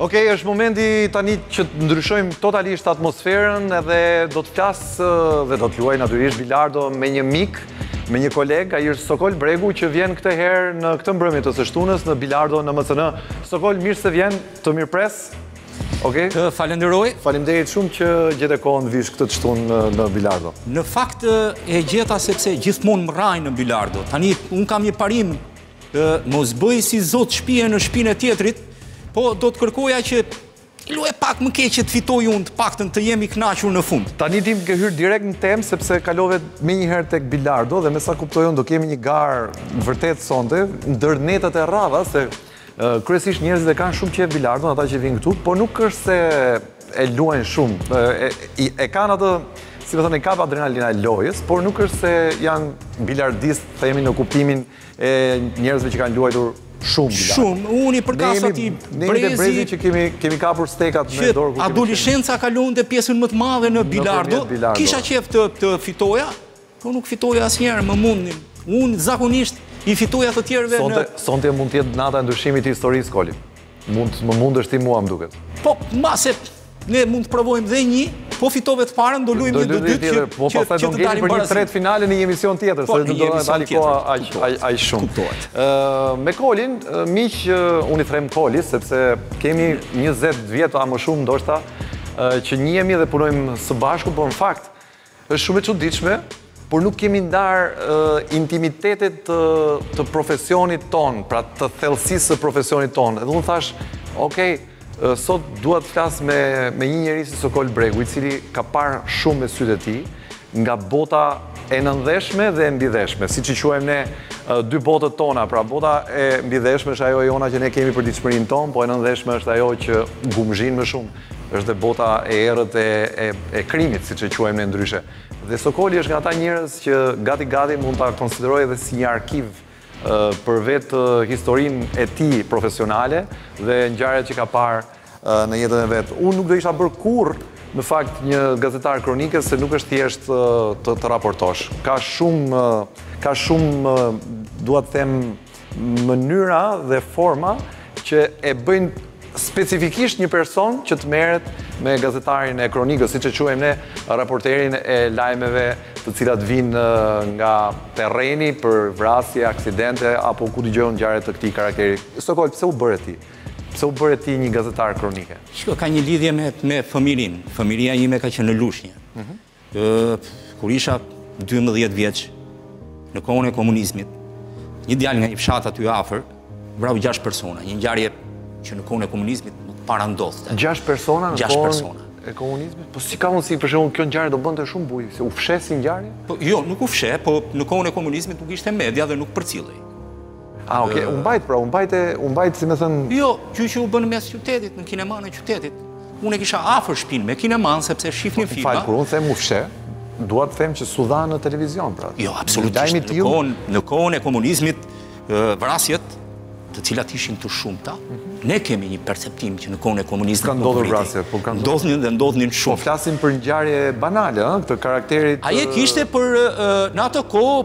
Ok, është momenti tani që të ndryshojmë totalisht atmosferën edhe do të flas dhe do të luaj natyrisht bilardo me një mik, me një koleg, ai është Sokol Bregu që vjen këtë herë në këtë mbrëmjë të së shtunës në Bilardo në MCN. Sokol, mirë se vjen, të mirëpres. Ok? Të falenderoj. Faleminderit shumë që gjete kohën të vish këtë të shtunë në Bilardo. Në fakt e gjeta sepse gjithmonë më rrahin në Bilardo. Tani, unë kam një parim Ë, mos bëj si zot shpije në shpinë e tjetrit, po do të kërkoja që luaj pak më keq që të fitoj unë të paktën të jem i kënaqur në fund. Tani Tim ke hyrë direkt në temë sepse kalove menjëherë tek bilardo dhe me sa kuptoj unë do kemi një garë vërtet sonte ndër netët e rralla se kryesisht njerëzit e kanë shumë qejf bilardon ata që vijnë këtu, po nuk është se e luajnë shumë, e, e kanë atë si me thënë, i kap adrenalina e lojës, por nuk është se janë bilardistë, themi në kuptimin E njerëzve që kanë luajtur shumë bilar. Shumë, unë i përkas atij brezi... brezi që kemi, kemi kapur stekat në dorë... Që adoleshenca kalonte pjesën më të madhe në bilardo, kisha qejf të, të fitoja, po nuk fitoja asnjëherë, më mundnin. Unë zakonisht i fitoja të tjerëve në... Sonte mund të jetë nata e ndryshimit të historisë, Koli. Mund, më munde edhe ti mua, më duket. Po, mbase, ne mund të provojmë dhe një, po fitove të parën, do luajmë dhe të dytën që, po, që, që të dalim për një të tretë finale në një emision tjetër, po s'do të dalë koha aq, aq, aq shumë. Kuptohet. Uh, me Kolin, miq, uh, unë i thërras Koli, sepse kemi 20 vjet a më shumë, ndoshta, uh, që njihemi dhe punojmë së bashku, por në fakt, Është shumë e çuditshme, por nuk kemi ndarë intimitete të profesionit tonë, pra të thellësisë së profesionit tonë. Edhe unë thashë, ok, sot dua të flas me me një njeri si Sokol Bregu, i cili ka parë shumë me sytë e tij nga bota e nëndheshme dhe e mbidheshme, siç i quajmë ne dy botët tona, pra bota e mbidheshme është ajo e jona që ne kemi përditshmërinë tonë, po e nëndheshme është ajo që gumëzhin më shumë Është dhe bota e errët e e krimit, siç e quajmë ne ndryshe. Dhe Sokoli është nga ata njerëz që gati gati mund ta konsideroj edhe si një arkiv për vetë historinë e tij profesionale dhe ngjarjet që ka parë në jetën e vet. Unë nuk do isha bërë kurrë në fakt një gazetar kronike se nuk është thjesht të të raportosh. Ka shumë ka shumë dua të them mënyra dhe forma që e bëjnë specifikisht një person që të merret me gazetarinë e kronikës, siç e quajmë ne raporterin e lajmeve të cilat vijnë nga terreni për vrasje, aksidente, apo ku di unë ngjarje të këtij karakteri. Sokol, pse u bëre ti? Pse u bëre ti një gazetar kronike? Shiko, ka një lidhje me fëmijërinë. Fëmijëria ime ka qenë në Lushnje. Mhm. Kur isha 12 vjeç, në kohën e komunizmit, një djalë nga një fshat aty afër, vrau 6 persona, një ngjarje që në kohën e komunizmit nuk para ndodhte. 6 persona në kohën? 6 persona. E komunizmit? Po si ka mundësi, për shembull, kjo ngjarje do bënte shumë bujë, se u fsheh si ngjarje? Po, jo, nuk u fsheh, po në kohën e komunizmit nuk ishte media dhe nuk përcillej. A, oke, u mbajt, pra, u mbajt e, u mbajt, si me thënë... Jo, gjyqi u bë në mes qytetit, në kinemanë e qytetit. Unë e kisha afer shpinë me kinemanë, sepse shifnim, po, filma... Fal, kur unë them u fsheh, dua të them që s'u dha në televizion, pra. Jo, absolutisht, në kohën, në kohën e komunizmit, vrasjet, të cilat ishin të shumta, mhm. ne kemi një perceptim që në kohën e komunizmit... Kanë ndodhur vrasje, po kanë ndodhur... Ndodhnin dhe ndodhnin shumë. Po flasim për ngjarje banale, të këtij karakteri... Ai e kishte për, në atë kohë,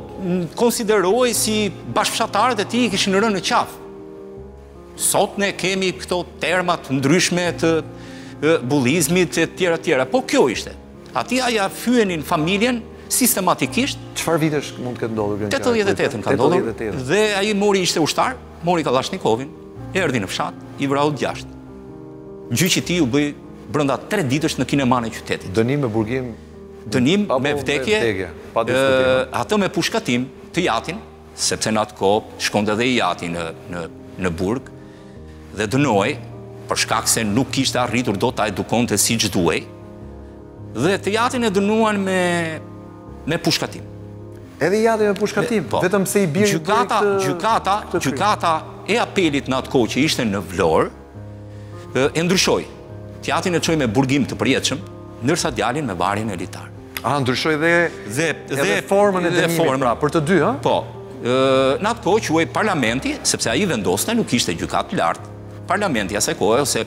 konsiderohej se bashkëfshatarët e tij i kishin rënë në qafë. Sot ne kemi këto terma të ndryshme të bullizmit e tjera tjera. Po kjo ishte. Atij ia fyenin familjen sistematikisht. Çfarë vitesh mund të ketë ndodhur? 88-ën ka ndodhur. Dhe ai mori ishte ushtar, mori kallashnikovin, erdhi në fshat, i vrau gjashtë. Gjyqi i tij u bë brënda tre ditësh në kinemanë e qytetit. Dënim me burgim dënim me vdekje, atë me pushkatim të jatin, sepse në atë kohë shkonte dhe i jati në, në, në burg, dhe dënohej, për shkak se nuk kishte arritur dot ta edukonte siç duhej, dhe të jatin e dënuan me, me pushkatim. Edhe i jatin me pushkatim, po, vetëm se i biri gjykata, gjykata, gjykata e apelit në atë kohë që ishte në Vlorë, E ndryshoi. T'jatin e çoi me burgim të përjetshëm, ndërsa djalin me varje në litar. A ndryshoi dhe dhe dhe formën e dënimit pra për të dy, ë? Po. Ë në atë kohë quhej parlamenti, sepse ai vendoste, nuk kishte gjykatë të lartë. Parlamenti i asaj kohe ose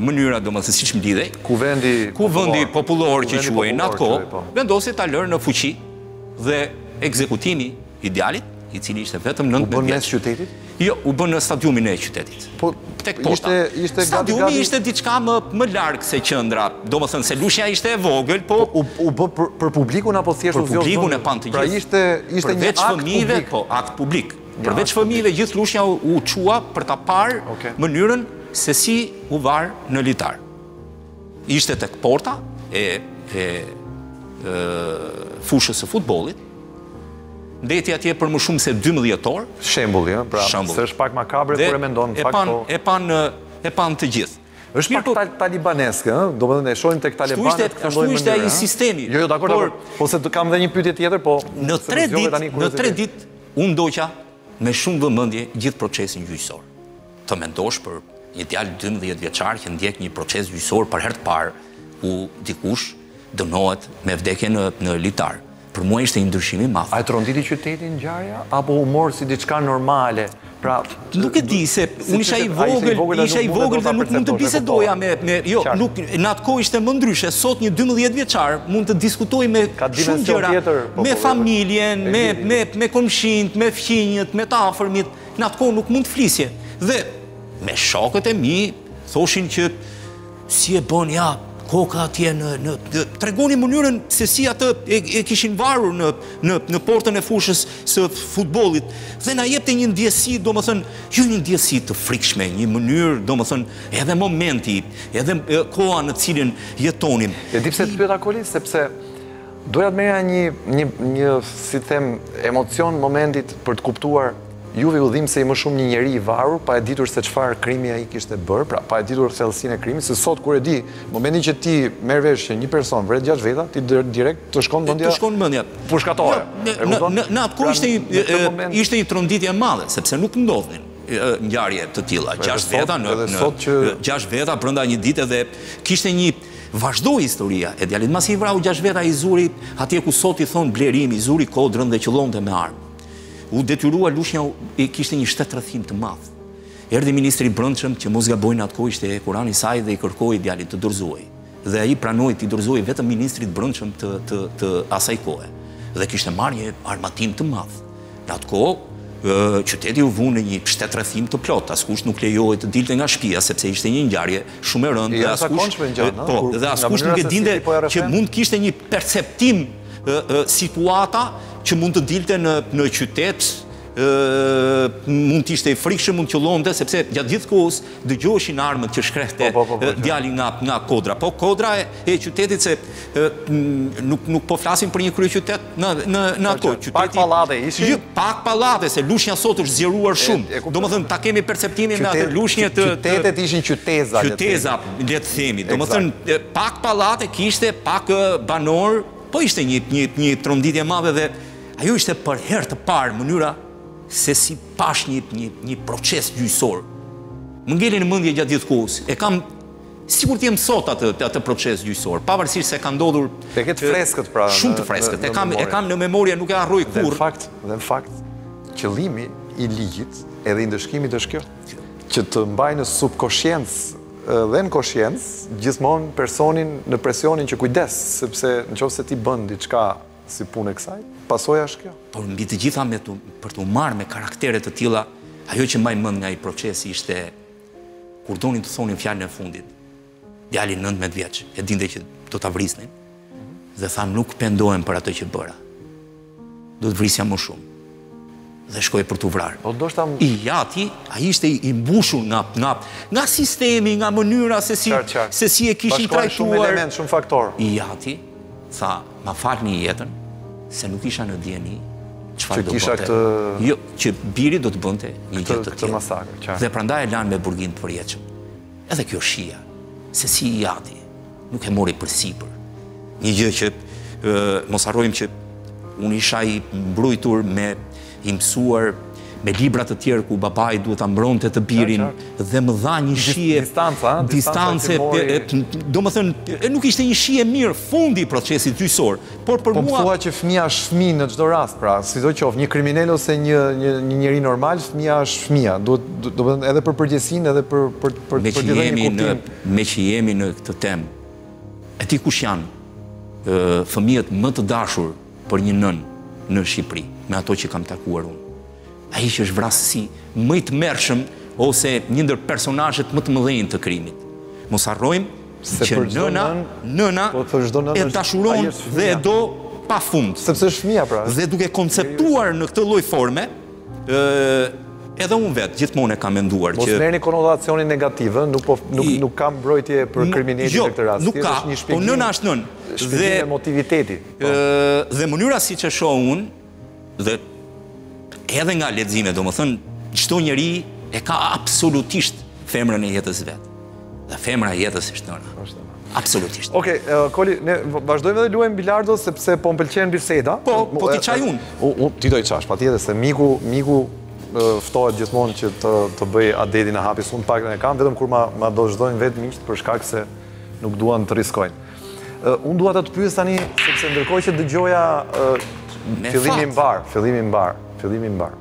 mënyra domethënë siç mblidhej, kuvendi kuvendi popullor që quhej në atë kohë, po. vendosi ta lërë në fuqi dhe ekzekutimi i djalit, i cili ishte vetëm 19 vjeç. U bë në mes qytetit? Jo, u bë në stadiumin e qytetit. Po, tek porta. Ishte, ishte Stadiumi gati, ishte diçka më më larg se qendra. Domethënë se Lushnja ishte e vogël, po, po u, u bë për, për publikun apo thjesht u zgjodh? Për publikun e panë të pra, gjithë. Pra ishte ishte për një akt fëmijëve, publik. Po, akt publik. Një përveç fëmijëve gjithë Lushnja u, u çua për ta parë okay. mënyrën se si u var në litar. Ishte tek porta e e fushës së futbollit. Mbeti atje për më shumë se 12 orë. Shembull, ja, pra, s'është pak makabre kur e mendon, fakt po. E panë e panë e panë të gjithë. Është pak po- tal talibaneske, ëh, domethënë e shohim tek talibanët këtë mënyrë. Ashtu ishte ai sistemi. Jo, jo, dakord, por po se kam edhe një pyetje tjetër, po në 3 ditë, në 3 ditë unë ndoqa me shumë vëmendje gjithë procesin gjyqësor. Të mendosh për një djalë dymbëdhjetë vjeçar që ndjek një proces gjyqësor për herë të parë ku dikush dënohet me vdekje në në litar. Për mua ishte një ndryshim i madh. A e tronditi qytetin ngjarja apo u mor si diçka normale? Pra, nuk e di se unë isha i vogël, isha i vogël dhe nuk mund të bisedoja me me jo, nuk në atë kohë ishte më ndryshe. Sot një dymbëdhjetë vjeçar mund të diskutojë me shumë gjëra, me familjen, me me me komshinjtë, me fqinjët, me të afërmit. Në atë kohë nuk mund të flisje dhe me shokët e mi thoshin që si e bënte koka atje në në tregonim mënyrën se si atë e, e kishin varur në në në portën e fushës së futbollit dhe na jepte një ndjesi, domethënë, jo një ndjesi të frikshme, një mënyrë, domethënë, edhe momenti, edhe koha në cilën jetonim. E di pse të pyeta Koli, sepse Doja të merrja një, një, një, si them, emocion momenti për të kuptuar juve ju dhimbsej më shumë një njeri i varur, pa e ditur se çfarë krimi ai kishte bërë, pra pa e ditur thellësinë e krimit, se sot kur e di, momentin që ti merr vesh që një person vret gjashtë veta, ti direkt të shkon mendja. Të shkon mendja. Pushkatoje. Jo, në, në, në atë kohë pra, ishte një moment... ishte një tronditje e madhe, sepse nuk ndodhnin ngjarje të tilla. Gjashtë veta në, në gjashtë veta brenda një dite dhe kishte një Vazhdoi historia e djalit. Masi i vrau gjashtë veta, ai zuri atje ku sot i thonë Blerimi, zuri kodrën dhe qëllonte me armë. U detyrua Lushnja kishte një shtetërrethim të madh. Erdhi ministri i Brendshëm, që mos gaboj në atë kohë ishte Hekuran Isai dhe i kërkoi djalit të dorëzohej. Dhe ai pranoi t'i dorëzohej vetëm ministrit të Brendshëm të të të asaj kohe. Dhe kishte marrë një armatim të madh. Në atë kohë, qyteti u vu në një shtetërrethim të plotë. Askush nuk lejohej të dilte nga shpia sepse ishte një ngjarje shumë e rëndë dhe askush po, dhe askush nuk e dinte po që mund të kishte një perceptim situata që mund të dilte në në qytet mund të ishte i frikshëm, mund të qëllonte sepse gjatë gjithë kohës dëgjoheshin armët që shkrehte po, po, po, djali nga nga kodra. Po kodra e, e qytetit se nuk nuk po flasim për një kryeqytet, në në në atë kohë. Pak pallate ishin. Jo, pak pallate se Lushnja sot është zgjeruar shumë. Domethënë ta kemi perceptimin me atë Lushnje të qytetet ishin qyteza. Qyteza, le të themi. Domethënë pak pallate kishte, pak banorë, po ishte një një një tronditje e madhe dhe ajo ishte për herë të parë mënyra se si pashë një një një proces gjyqësor. Më ngeli në mendje gjatë gjithë kohës. E kam Sikur të jetë sot atë atë proces gjyqësor, pavarësisht se ka ndodhur E ke të freskët pra Shumë të freskët, e kam e kam në memorie nuk e harroj kurrë. Dhe në fakt, dhe në fakt qëllimi i ligjit edhe i ndëshkimit është kjo, që të mbajë në subkoshiencë dhe në koshiencë gjithmonë personin në presionin që kujdes, sepse në qoftë se ti bën diçka si punë e kësaj, pasoja është kjo. Por mbi të gjitha të për t'u marrë me karaktere të tilla, ajo që mbaj mend nga ai proces ishte Kur donin të thonin fjalën e fundit, djali nëntëmbëdhjetë vjeç e dinte që do ta vrisnin dhe tha nuk pendohem për atë që bëra. Do të vrisja më shumë. Dhe shkoi për t'u vrarë. Po ndoshta i ati, ai ishte i mbushur nga nga nga sistemi, nga mënyra se si se si e kishin trajtuar. Bashkohen shumë elementë, shumë faktorë. I ati. Tha, ma falni jetën, se nuk isha në dijeni çfarë do bënte. Që kisha këtë... Jo, që biri do të bënte një gjë të tillë. Këtë Dhe prandaj e lanë me burgim të përjetshëm. Edhe kjo shija, se si i ati, nuk e mori përsipër. Një gjë që mos harrojmë që unë isha i mbrujtur me i mësuar me libra të tjerë ku babai duhet ta mbronte të birin dhe më dha një shije distanca, distance, domethënë e nuk ishte një shije e mirë fundi i procesit gjyqësor, por për po mua Po thua që fëmija është fëmijë në çdo rast, pra, sidoqoftë, një kriminel ose një një një njeri normal, fëmija është fëmija, duhet domethënë edhe për përgjegjësinë edhe për për për të dhënë një kuptim. Meqë jemi në këtë temë, Eti, kush janë fëmijët më të dashur për një nënë në Shqipëri, me ato që kam takuar unë. Ai që është vrasësi më i tmerrshëm ose një ndër personazhet më të mëdhenj të krimit. Mos harrojmë se që nëna, nëna, po çdo nënë e dashuron dhe e do pafund. Sepse është fëmija pra. Dhe duke konceptuar në këtë lloj forme, ë edhe unë vetë gjithmonë e kam menduar që Mos merrni konotacionin negativ, ë, nuk po nuk nuk ka mbrojtje për kriminelin jo, në këtë rast. Jo, nuk ka. Po nëna është nënë. Dhe motiviteti. Dhe mënyra siç e shoh unë, dhe edhe nga lexime, domethënë, çdo njeri e ka absolutisht femrën e jetës vet. Dhe femra e jetës është nëna. Absolutisht. Oke, Koli, ne vazhdojmë edhe luajmë bilardo, sepse po më pëlqen biseda. Po, po t'i çaj unë. Ti do t'i çash, patjetër, se miku, miku ftohet gjithmonë që të bëjë adetin e hapjes. Unë paktën e kam, vetëm kur ma dorëzojnë vetë miqtë, për shkak se nuk duan të riskojnë. Unë dua të të pyes tani sepse ndërkohë që dëgjoja fillim i mbarë, fillim i mbarë, fillim i mbarë.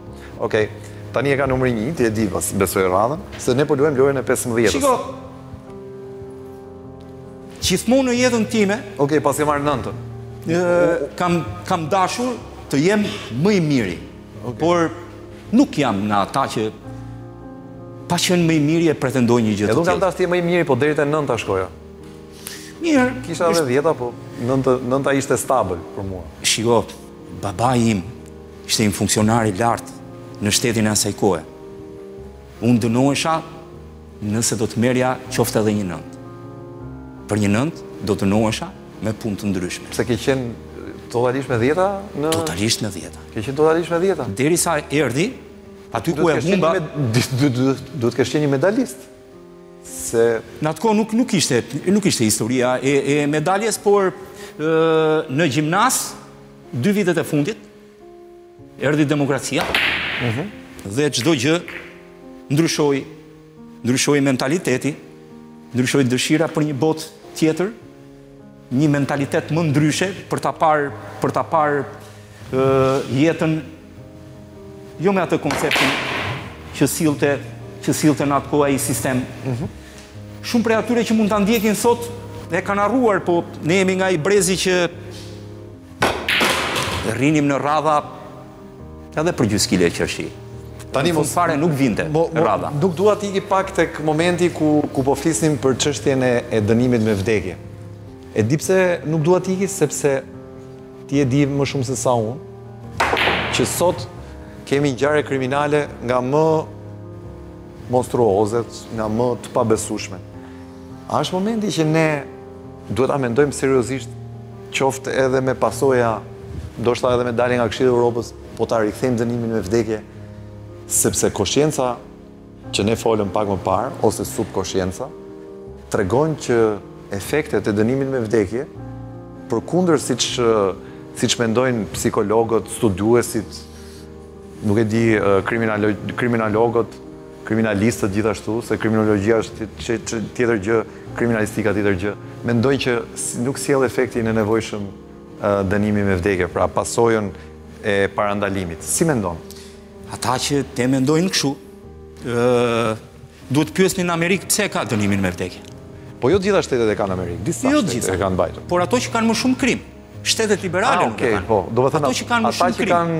Okej. Tani e ka numri 1, ti e di pas, besoj radhën, se ne po luajmë lojën e 15-s. Shiko. Gjithmonë në jetën time, okej, pasi e marr 9-ën. Kam kam dashur të jem më i miri. Por nuk jam nga ata që pa qenë më i miri e pretendoj një gjë të tillë. Edhe unë kam dashur të jem më i miri, po deri te 9-ta shkoja. Mirë. Kisha edhe dhjeta, po nënta, nënta ishte stabil për mua. Shiko, babai im ishte një funksionar i lartë në shtetin e asaj kohe. Unë dënohesha nëse do të merrja qoftë edhe një nëntë. Për një nëntë do të dënohesha me punë të ndryshme. Pse ke qenë totalisht me dhjeta? Në... Totalisht me dhjeta. Ke qenë totalisht me dhjeta? Derisa erdhi, aty ku e humba... Duhet të kesh qenë një medalist. se në atë kohë nuk nuk ishte nuk ishte historia e e medaljes, por në gjimnaz dy vitet e fundit erdhi demokracia. Ëh. Mhm. Dhe çdo gjë ndryshoi. Ndryshoi mentaliteti, ndryshoi dëshira për një botë tjetër, një mentalitet më ndryshe për ta parë për ta parë jetën jo me atë konceptin që sillte që sillte në atë kohë ai sistem. Mm -hmm. Shumë prej atyre që mund ta ndjekin sot e kanë harruar, po ne jemi nga ai brezi që rrinim në radha Edhe për gjys kile qershi. Tani mos fare nuk vinte radha. Nuk dua të iki pak tek momenti ku ku po flisnim për çështjen e e dënimit me vdekje. E di pse nuk dua të iki sepse ti e di më shumë se sa unë që sot kemi ngjarje kriminale nga më monstruoze, nga më të pabesueshme. A është momenti që ne Duhet ta mendojmë seriozisht, qoftë edhe me pasoja, ndoshta edhe me dalje nga Këshilli i Europës, po ta rikthejmë dënimin me vdekje, sepse koshienca, që ne folëm pak më parë, ose subkoshienca, tregon që efektet e dënimit me vdekje, përkundër siç siç mendojnë psikologët, studiuesit, nuk e di, kriminologët, Kriminalistët gjithashtu, se kriminologjia është tjetër gjë, kriminalistika tjetër gjë, mendojnë që nuk sjell efektin e nevojshëm dënimi me vdekje, pra pasojën e parandalimit. Si mendon? Ata që e mendojnë kështu, ë duhet të pyesin në Amerikë pse e ka dënimin me vdekje. Po jo të gjitha shtetet e kanë në Amerikë, disa jo shtete e kanë mbajtur. Por ato që kanë më shumë krim. Shtetet liberale nuk e kanë. Po, domethënë ato që kanë më shumë krim.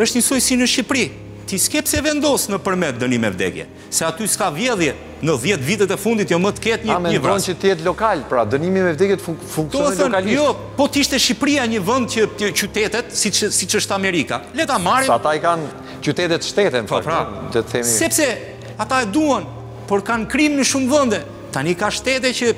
Është njësoj si në Shqipëri. Ti s'ke pse vendos në Përmet dënim me vdekje, se aty s'ka vjedhje në 10 vitet e fundit jo më të ketë një vrasje. A mendon që të jetë lokal, pra dënimi me vdekje të funksionojë lokalisht? Jo, po të ishte Shqipëria një vend që qytetet, siç siç është Amerika, le ta marrim. Se ata i kanë qytetet shtete, po pra, le të themi. Sepse ata e duan, por kanë krim në shumë vende. Tani ka shtete që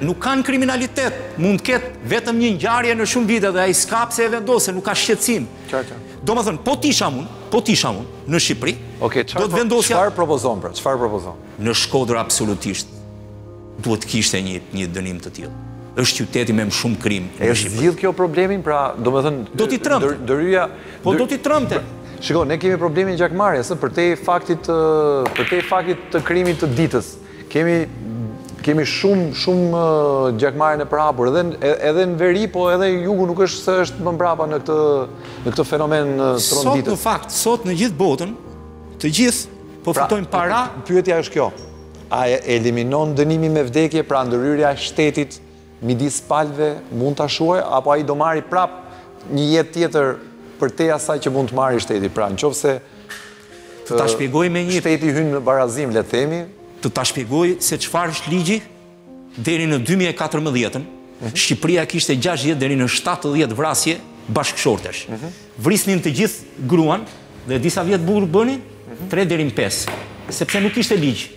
Nuk kanë kriminalitet, mund të ketë vetëm një ngjarje në shumë vite dhe ai s'ka pse e vendos se nuk ka shqetësim. Qartë, qartë. Domethënë, po të isha unë, po të isha unë në Shqipëri, Okej, do të çfarë vendosja çfarë propozon pra? Çfarë propozon? në Shkodër absolutisht duhet të kishte një një dënim të tillë. Është qyteti me më shumë krim E në Shqipëri. zgjidh kjo problemin, pra, domethënë Do t'i trembte. ndër- ndërhyja Po ndër- do t'i trembte. Shiko, ne kemi problemin e gjakmarrjes, ë, përtej faktit të përtej faktit të krimit të ditës. Kemi kemi shumë shumë gjakmarrjen e përhapur edhe edhe në veri po edhe jugu nuk është se është më mbrapa në këtë në këtë fenomen tronditës. Sot në fakt, sot në gjithë botën, të gjithë po pra, fitojnë para. Pyetja është kjo. A eliminon dënimi me vdekje pra ndërhyrja e shtetit midis palëve mund ta shuajë apo ai do marri prapë një jetë tjetër përtej asaj që mund të marri shteti, pra në qoftë se Të ta shpjegoj me një shteti hyn në barazim le të themi, Të ta shpjegoj se çfarë është ligji, deri në dy mijë e katërmbëdhjetë-ën, Shqipëria kishte gjashtëdhjetë deri në shtatëdhjetë vrasje bashkëshortesh. Vrisnin të gjithë gruan dhe disa vjet burg bënin tre deri në pesë, sepse nuk kishte ligj.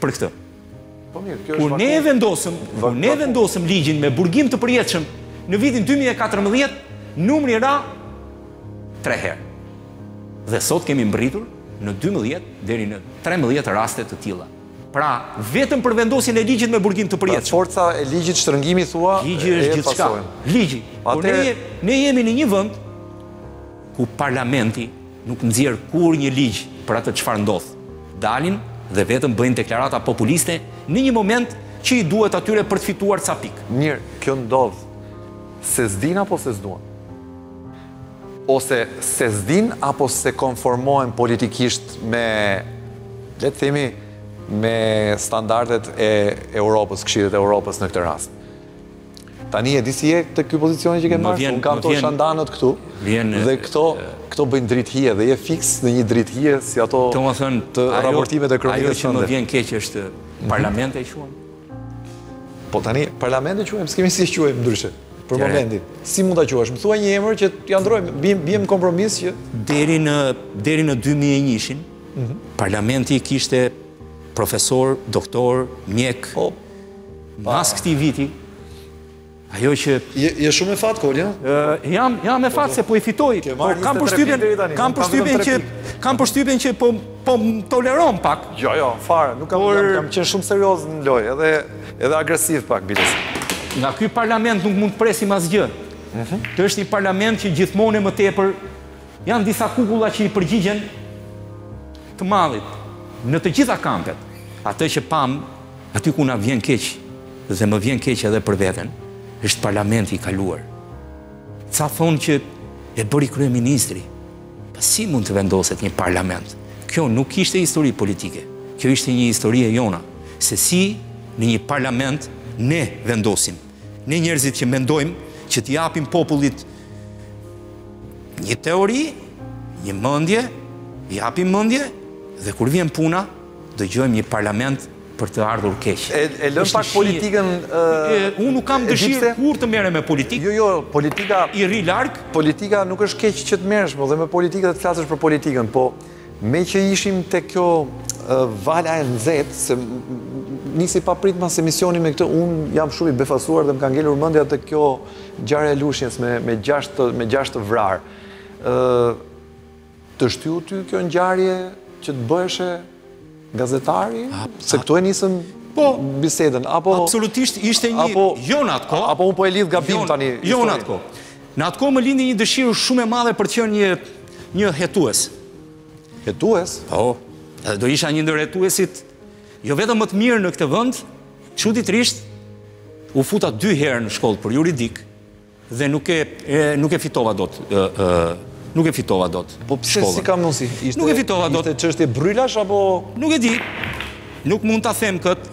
për këtë. Po kur ne vendosëm, kur ne vendosëm ligjin me burgim të përjetshëm në vitin 2014, numri ra 3 herë. Dhe sot kemi mbërritur në 12 deri në 13 raste të tilla. Pra, vetëm për vendosjen e ligjit me burgim të përjetshëm. Pra, forca e ligjit shtrëngimi thua ligji është gjithçka. Ligji. Atë ne, ne jemi në një vend ku parlamenti nuk nxjerr kurrë një ligj për atë çfarë ndodh, dalin dhe vetëm bëjnë deklarata populiste në një moment që i duhet atyre për të fituar ca pikë. Mirë, kjo ndodh se s'dinë apo se s'duan? Ose se s'dinë apo se konformohen politikisht me, le të themi, me standardet e Europës, Këshillit të Europës në këtë rast? Tani e di si je te ky pozicioni që ke marrë, unë kam te shandanët këtu, dhe këto, këto bëjnë dritë hije, dhe je fiks në një dritë hije, si ato te raportimet e kronikës të ndër. Ajo që më vjen keq është mhm. parlament e quan? Po tani, parlament e quajmë, s'kemi si e quajmë ndryshe, për momentin. Si mund ta quash, më thuaj një emër që t'ia ndërrojmë, biem kompromis që... Deri në 2001-shin, mhm. parlamenti kishte profesor, doktor, mjek, po, Mas këtij viti, ajo që... Je shumë me fat, Kolja? Jam me fat se po i fitoj, po kam përshtypjen, kam përshtypjen që, kam përshtypjen që po, po më toleron pak. Jo, jo, fare, nuk kam, kam qenë shumë serioz në lojë, edhe, edhe agresiv pak, biles. Nga ky parlament nuk mund të presim asgjë. Mhm. Është një parlament që gjithmonë më tepër janë disa kukulla që i përgjigjen të madhit në të gjitha kampet. Atë që pamë Aty ku na vjen keq dhe më vjen keq edhe për veten, është parlamenti i kaluar. Ca thonë që e bëri kryeministri. Po si mund të vendoset një parlament? Kjo nuk ishte histori politike. Kjo ishte një histori e jona. Se si në një parlament ne vendosim. Ne njerëzit që mendojmë që t'i japim popullit një teori, një mendje, i japim mendje dhe kur vjen puna, Dëgjojmë një parlament për të ardhur keq. E lëmë pak politikën... Unë nuk kam dëshirë kurrë të merrem me politikë. Jo, jo, politika... I rri larg. Politika nuk është keq që të merresh, po dhe me politikë dhe të flasësh për politikën, po meqë ishim te kjo vala e nxehtë, se nisi papritmas emisioni me këtë, unë jam shumë i befasuar dhe më ka ngelur mendja te kjo ngjarja e Lushnjës me gjashtë të vrarë. Të shtyu ty kjo ngjarje që të bëheshe gazetar? Se këtu e nisëm po, bisedën, apo... Absolutisht ishte një... Apo, jo në atë kohë... Apo unë po e lidh gabim jo, tani... Jo në atë kohë. Në atë kohë më lindi një dëshirë shumë e madhe për të qenë një, një hetues. Hetues? Po, edhe do isha një ndër hetuesit, jo vetëm më të mirë në këtë vend, çuditërisht, u futa dy herë në shkollë për juridik, Dhe nuk e, nuk e fitova dot, ë, ë, nuk e fitova dot. Po pse shkollën. si ka mundësi? Ishte, nuk e fitova dot. Ishte çështje brylash apo? Nuk e di. Nuk mund ta them këtë.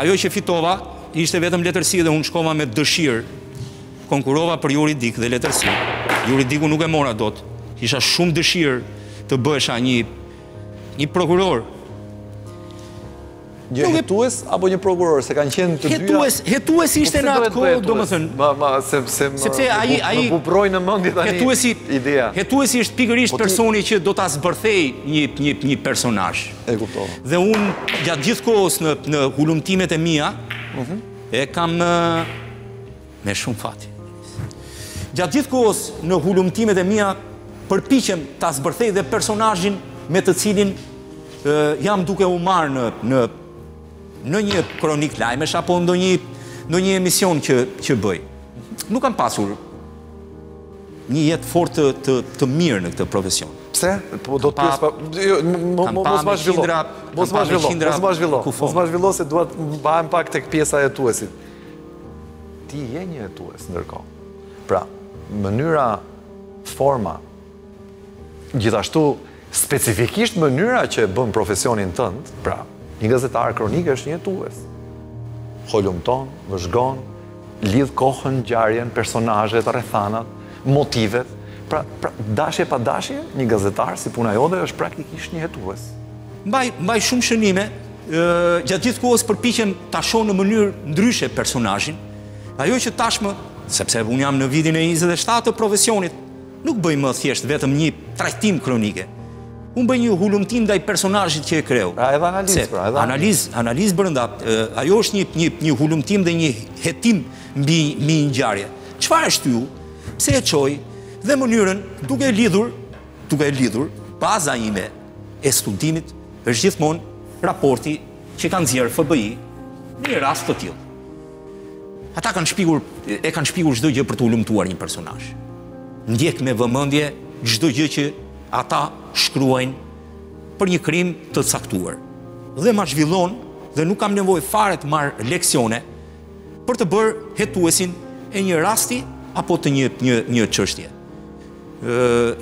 Ajo që fitova ishte vetëm letërsi dhe unë shkova me dëshirë. Konkurrova për juridik dhe letërsi. Juridikun nuk e mora dot. Kisha shumë dëshirë të bëhesha një një prokuror. Një hetues apo një prokuror, se kanë qenë të dyja... Hetues, hetues po ishte në atë kohë, domethënë... Ma, ma, sepse më burojnë në mendje tani hetuesi, ideja. Hetuesi është pikërisht po personi që do ta zbërthejë një, një, një personazh. E kuptoj. Dhe unë, gjatë gjithë kohës në, në hulumtimet e mia, mhm. e kam... Me shumë fat. Gjatë gjithë kohës në hulumtimet e mia përpiqem ta zbërthej dhe personazhin me të cilin jam duke u marrë në në në një kronikë lajmesh apo ndonjë ndonjë emision që që bëj. Nuk kam pasur një jetë fort të të të mirë në këtë profesion. Pse? Po do të pyes pa jo, mos ma zhvillo. Mos ma zhvillo. Mos ma zhvillo. Mos ma zhvillo se dua të mbahem pak tek pjesa e hetuesit. Ti je një hetues ndërkohë. Pra, mënyra, forma, gjithashtu specifikisht mënyra që e bën profesionin tënd, pra, një gazetar kronike është një hetues. Hulumton, vëzhgon, lidh kohën, ngjarjen, personazhet, rrethanat, Motivet, pra, pra dashje pa dashje, një gazetar si puna jote është praktikisht një hetues. Mbaj, mbaj shumë shënime, gjatë gjithë kohës përpiqem ta shoh në mënyrë ndryshe personazhin. Ajo që tashmë, sepse unë jam në vitin e 27 të profesionit, nuk bëj më thjesht vetëm një trajtim kronike. Unë bëj një hulumtim ndaj personazhit që e kreu. Pra edhe analizë, pra edhe analizë. Analizë brenda, ajo është një një një hulumtim dhe një hetim mbi një ngjarje. Çfarë e shtyu, pse e çoi dhe mënyrën duke e lidhur, duke e lidhur, baza ime e studimit është gjithmonë raporti që kanë nxjerrë FBI në një rast të tillë. Ata kanë shpikur, e kanë shpikur çdo gjë për të hulumtuar një personazh. Ndjek me vëmendje çdo gjë që ata shkruajnë për një krim të caktuar. Dhe ma zhvillon dhe nuk kam nevojë fare të marr leksione për të bërë hetuesin e një rasti apo të një një një çështje. Ë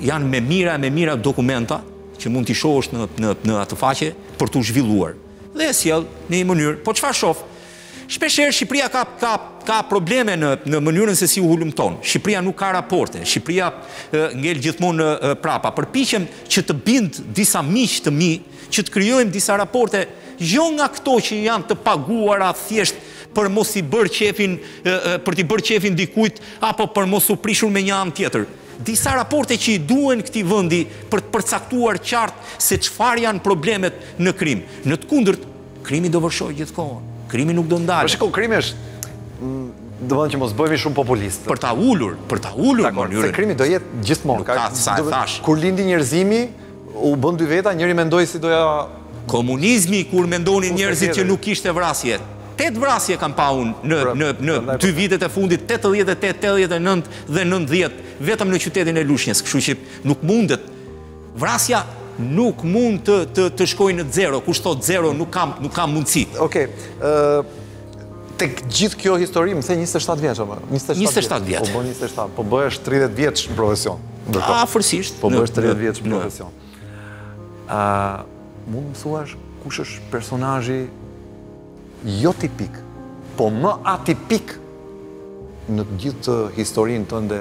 janë me mijëra e me mijëra dokumenta që mund t'i shohësh në në në atë faqe për t'u zhvilluar. Dhe e sjell në një mënyrë, po çfarë shoh? Shpeshherë Shqipëria ka ka ka probleme në në mënyrën se si u hulumton. Shqipëria nuk ka raporte. Shqipëria ngel gjithmonë prapa. Përpiqem që të bind disa miq të mi që të krijojmë disa raporte jo nga këto që janë të paguara thjesht për mos i bërë qefin, për t'i bërë qefin dikujt apo për mos u prishur me një anë tjetër. Disa raporte që i duhen këtij vendi për të përcaktuar qartë se çfarë janë problemet në krim. Në të kundërt, krimi do vërshojë gjithë kohën. Krimi nuk do Po ndalet. shiko, krimi është, domethënë që mos bëhemi shumë populistë. Për ta ulur, për ta ulur Dakord, se mënyrën. krimi do jetë gjithmonë. Nuk ka, sa e thashë. Kur lindi njerëzimi, U bënë dy veta, njëri mendoi si doja. Komunizmi kur mendonin njerëzit që nuk kishte vrasje. Tetë vrasje kam pa unë në në në dy vitet e fundit tetëdhjetë e tetë, tetëdhjetë e nëntë dhe nëntëdhjetë vetëm në qytetin e Lushnjes, kështu që nuk mundet. Vrasja nuk mund të të të shkojë në zero, kush thotë zero nuk ka nuk ka mundësi. Okej. Ë Tek gjithë kjo histori, më the 27 vjeç apo? 27 vjeç. 27 vjeç. Po bën 27, po bëhesh 30 vjeç në profesion. Ndërkohë. Afërsisht. Po bëhesh 30 vjeç në profesion. A mund të më thuash kush është personazhi jo tipik, po më atipik në gjithë historinë tënde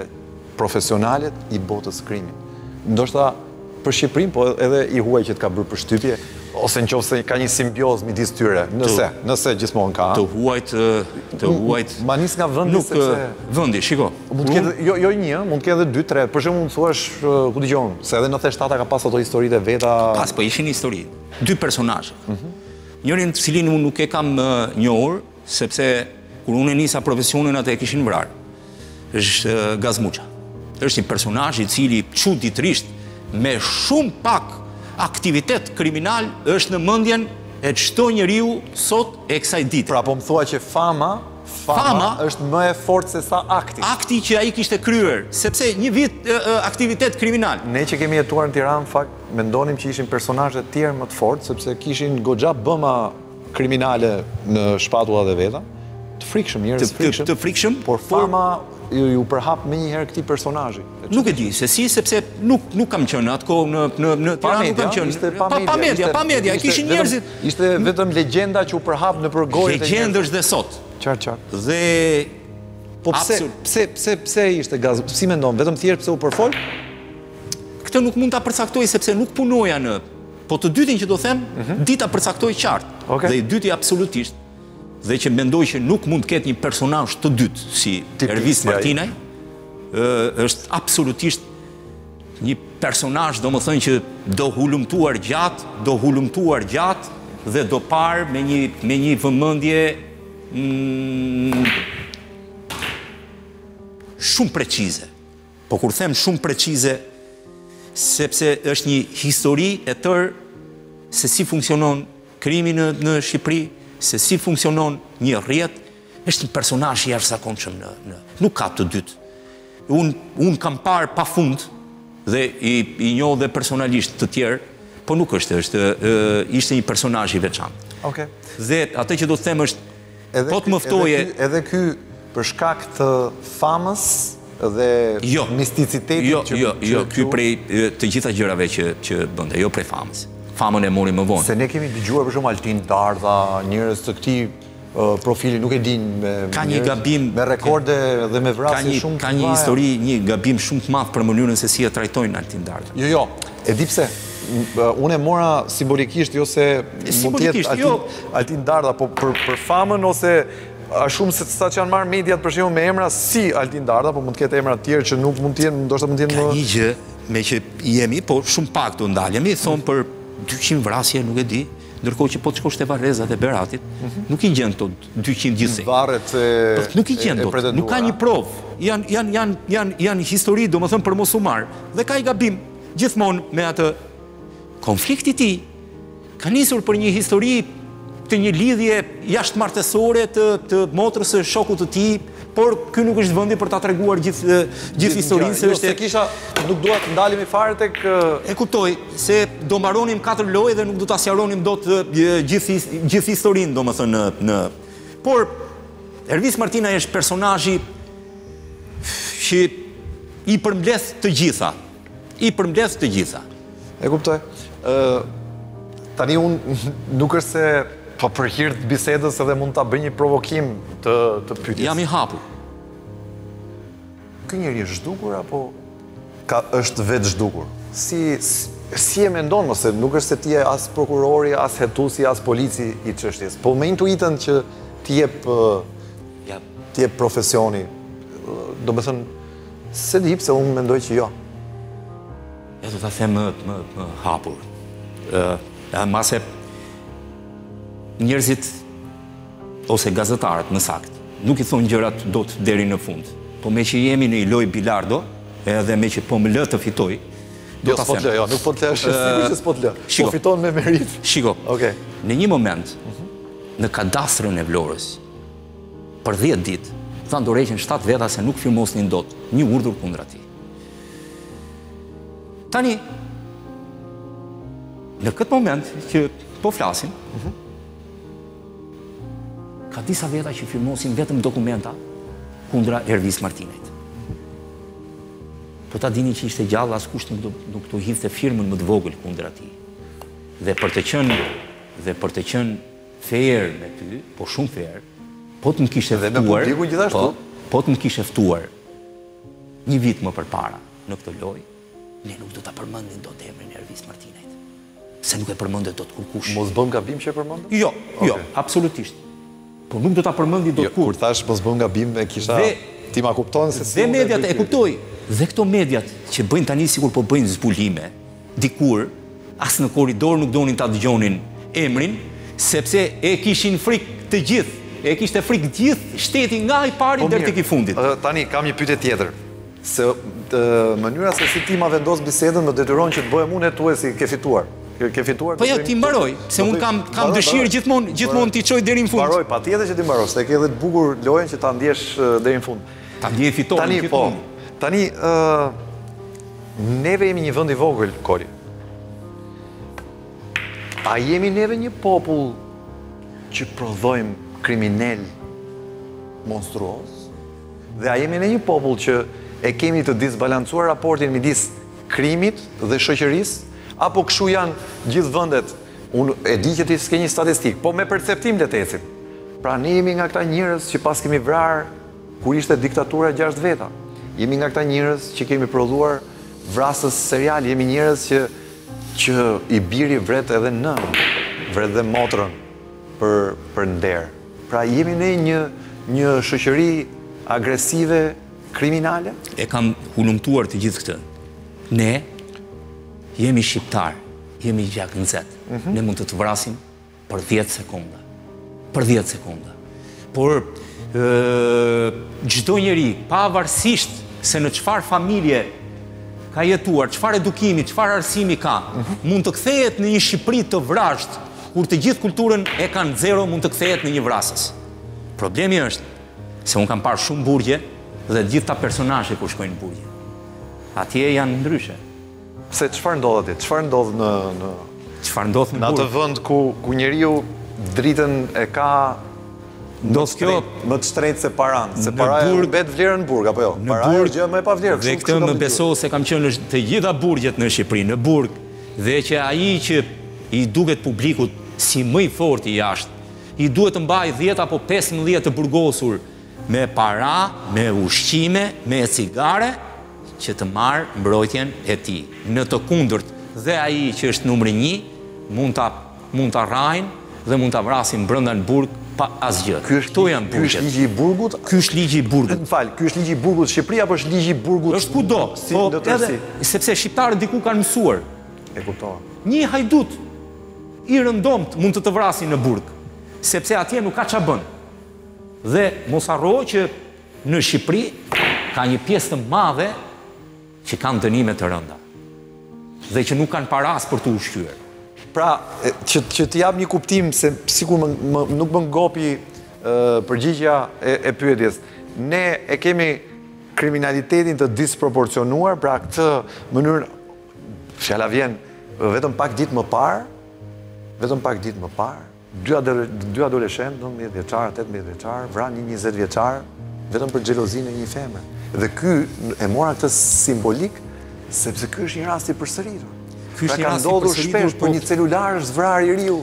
profesionale të botës së krimit. Ndoshta për Shqipërinë, po edhe i huaj që të ka bërë përshtypje, ose në qofë se ka një simbiozë midis tyre, nëse, nëse gjithmonë ka. Të huajt, të huajt... Ma nis nga vendi, sepse... Vendi, shiko. Mund të ketë, jo, jo një, mund të ketë edhe dy, tre, për shembull mund të thuash, ku dëgjon, se edhe nëntëdhjetat kanë pas ato historitë e veta... Pas, po ishin histori. Dy personazhe. Mhm. Njërin të cilin unë nuk e kam njohur, Sepse kur unë e nisa profesionin atë e kishin vrarë. Është Gaz Muça. Është një personazh i cili çuditërisht me shumë pak aktivitet kriminal është në mendjen e çdo njeriu sot e kësaj dite. Pra po më thua që fama, fama, fama është më e fortë se sa akti. Akti që ai kishte kryer, sepse një vit e, e, aktivitet kriminal. Ne që kemi jetuar në Tiranë fakt mendonim që ishin personazhe të tjerë më të fortë sepse kishin goxha bëma Kriminale në shpatullat e veta. Të frikshëm, njerëz të frikshëm. Të frikshëm, por fama iu përhap menjëherë këtij personazhi. Nuk e di se si, sepse nuk nuk kam qenë atë kohë në në në Tiranë, nuk kam qenë. Ishte pa media, pa media, pa media, e kishin njerëzit. Ishte vetëm legjenda që u përhap nëpër gojë të Legjendë është dhe sot. Qartë, qartë. Dhe Po pse, pse, pse, pse ishte Gazi? Si mendon, vetëm thjesht pse u përfol? Këtë nuk mund ta përcaktoj sepse nuk punoja në Po të dytin që do them, mhm. di ta përcaktoj qartë. Dhe i dyti absolutisht, dhe që mendoj që nuk mund të ketë një personazh të dytë, si Ervis Martinaj, është absolutisht një personazh, domethënë që do hulumtuar gjatë, do hulumtuar gjatë, dhe do parë me një, me një vëmendje mm, shumë precize. Po kur them shumë precize sepse është një histori e tërë se si funksionon krimi në në Shqipëri, se si funksionon një rrjet, është një personazh i jashtëzakonshëm në në nuk ka të dytë. Unë unë kam parë pa fund dhe i i njoh dhe personalisht të tjerë, po nuk është, është ë, ishte një personazh i veçantë. Okej. Okej. Dhe atë që do të them është Po të më ftoje. Edhe ky për shkak të famës dhe jo, misticitetit jo, që jo, jo, ky prej të gjitha gjërave që që bënte, jo prej famës. Famën e mori më vonë. Se ne kemi dëgjuar për shembull Altin Dardha, njerëz të këtij profili nuk e di me ka një gabim me rekorde dhe me vrasje shumë ka një histori një gabim shumë të madh për mënyrën se si e trajtojnë Altin Dardhën. Jo, jo. E di pse, unë e mora simbolikisht, jo se mund të jetë jo. Altin Dardha, po për famën ose a shumë sesa ç'janë marrë mediat për shembull me emra si Altin Dardha, po mund të ketë emra të tjerë që nuk mund të jenë, ndoshta mund të jenë më... Ka një gjë meqë jemi, po shumë pak të ndalemi, thonë për 200 vrasje, nuk e di, ndërkohë që po të shkosh te varrezat e Beratit, mhm. nuk i gjen dot dyqind gjithsej. Po nuk i gjen dot, nuk ka një provë. Janë janë janë janë janë histori domethënë për mos u marrë. Dhe ka një gabim gjithmonë me atë, konflikti i tij. Ka nisur për një histori të një lidhje jashtëmartesore të të motrës së shokut të tij, Por ky nuk është vendi për ta treguar gjithë gjithë historinë se është. Jo, s'e kisha nuk dua të ndalemi fare tek E kuptoj se do mbaronim katër lojë dhe nuk do ta sqaronim dot gjithë gjithë historinë, domethënë në në Por Ervis Martinaj është personazhi që i përmbledh të gjitha. I përmbledh të gjitha. E kuptoj. Ë tani un nuk është se po për hir të bisedës edhe mund ta bëj një provokim të të pyes. Jam i hapur. Ky njeri është zhdukur apo ka është vetëzhdukur? Si si e mendon meqenëse nuk është se ti je as prokurori, as hetuesi, as polici i çështjes. Po me intuitën që të jep të jep profesioni, domethënë S'e di pse unë mendoj që jo. Ja do ta them më më më hapur. Ë, mbase njerëzit ose gazetarët më saktë, nuk i thonë gjërat dot deri në fund. Po meqë jemi në një lojë bilardo, edhe meqë po më lë të fitoj, do jo, ta them. Jo, jo, nuk po të lë, është sigurisht që s'po të lë. Po fiton me meritë. Shiko. Okej. Në një moment, mhm. në kadastrën e Vlorës, Për dhjetë ditë, dhanë dorëheqjen shtatë veta se nuk firmosnin dot një urdhër kundra atij. Tani, në këtë moment që po flasim, mhm. ka disa veta që firmosin vetëm dokumenta kundra Ervis Martinajt. Po ta dinin që ishte gjallë askush nuk do nuk do hidhte firmën më të vogël kundër atij. Dhe për të qenë dhe për të qenë Fer me ty, po shumë fer, po të më kishe ftuar. Dhe me publikun gjithashtu. Po, po të më kishe ftuar një vit më përpara në këtë lojë, ne nuk do ta përmendnim dot emrin e Ervis Martinajt. Se nuk e përmendte dot kurrkush. Mos bëm gabim që e përmendëm? Jo, jo, absolutisht. Po nuk do ta përmendnin dot kurrë. Kur thashë mos bëm gabim e kisha Ti ma kupton se si unë e bëj. Dhe mediat e kuptoj. Dhe këto mediat që bëjnë tani sikur po bëjnë zbulime. Dikur, as në korridor nuk donin ta dëgjonin emrin, sepse e kishin frikë të gjithë, e kishte frikë gjithë shteti nga i pari deri tek i fundit. Po mirë, tani kam një pyetje tjetër, se mënyra se si ti ma vendos bisedën më detyron që të bëhem unë hetuesi, ke fituar, ke fituar të bëjmë. Po jo, ti mbaroj, se unë kam kam dëshirë gjithmonë gjithmonë t'i çoj deri në fund. Mbaroj, patjetër që ti mbarosh, se e ke edhe të bukur lojën që ta ndjesh deri në fund. Ta ndjej fitoren tani. Po, tani, uh, neve jemi një vënd i vogël, Kori. A jemi neve një popull që prodhojmë kriminelë monstruozë? Dhe a jemi ne një popull që e kemi të disbalancuar raportin midis krimit dhe shoqërisë? Apo këshu janë gjithë vëndet? Unë e di që ti s'ke një statistikë, po me perceptim le të ecim. Pra ne jemi nga këta njerëz që paskemi vrarë Kur ishte diktatura gjashtë veta. Jemi nga këta njerëz që kemi prodhuar vrasës serialë, jemi njerëz që që i biri vret edhe nënën, vret dhe motrën për për nder. Pra jemi ne një një shoqëri agresive, kriminale? E kam hulumtuar të gjithë këtë. Ne jemi shqiptarë, jemi gjaknxehtë. Mhm. Ne mund të të vrasim, Për 10 sekonda. Për 10 sekonda. Por çdo njeri, pavarësisht se në çfarë familje ka jetuar, çfarë edukimi, çfarë arsimi ka, mhm. mund të kthehet në një Shqipëri të vrazhdë, kur të gjithë kulturën e kanë zero, mund të kthehet në një vrasës. Problemi është se unë kam parë shumë burgje dhe të gjithë këta personazhe kur shkojnë në burgje. Atje janë ndryshe. Pse çfarë ndodh atje? Çfarë ndodh në në Çfarë ndodh në burg? Në atë vend ku ku njeriu dritën e ka Do të kjo më të shtrenjtë se paran, se paraja e humbet vlerën në burg apo jo? Në burg gjë më e pavlerë. Dhe këtë më beso se kam qenë në të gjitha burgjet në Shqipëri, në burg dhe që ai që i duket publikut si më i fortë i jashtë, i duhet të mbajë 10 apo 15 të burgosur me para, me ushqime, me cigare, që të marrë mbrojtjen e tij. Në të kundërt, dhe ai që është numri një, mund ta mund ta rrahin dhe mund ta vrasin brenda në burg pa asgjë. Ky është Këto janë burgjet. ligji i burgut? Ky është ligji i burgut. Më fal, ky është ligji i burgut në Shqipëri apo është ligji i burgut Është kudo, si po në edhe tërësi? sepse shqiptarët diku e kanë mësuar. E kuptova. Një hajdut i rëndomtë mund të të vrasi në burg, sepse atje nuk ka ça bën. Dhe mos harro që në Shqipëri ka një pjesë të madhe që kanë dënime të rënda dhe që nuk kanë para për t'u ushqyer. Pra, që që të jap një kuptim se sikur më, më nuk më ngopi përgjigja e, e pyetjes. Ne e kemi kriminalitetin të disproporcionuar, pra këtë mënyrë fjala vjen vetëm pak ditë më parë, vetëm pak ditë më parë, Dy adoleshentë, nëntëmbëdhjetë vjeçarë, tetëmbëdhjetë vjeçarë, vranë një njëzet vjeçar vetëm për xhelozinë e një femre. Dhe ky e mora këtë simbolikë sepse ky është një rast i përsëritur. Ky është pra një rast i përsëritur shpesh për po- një celular është vrarë i riu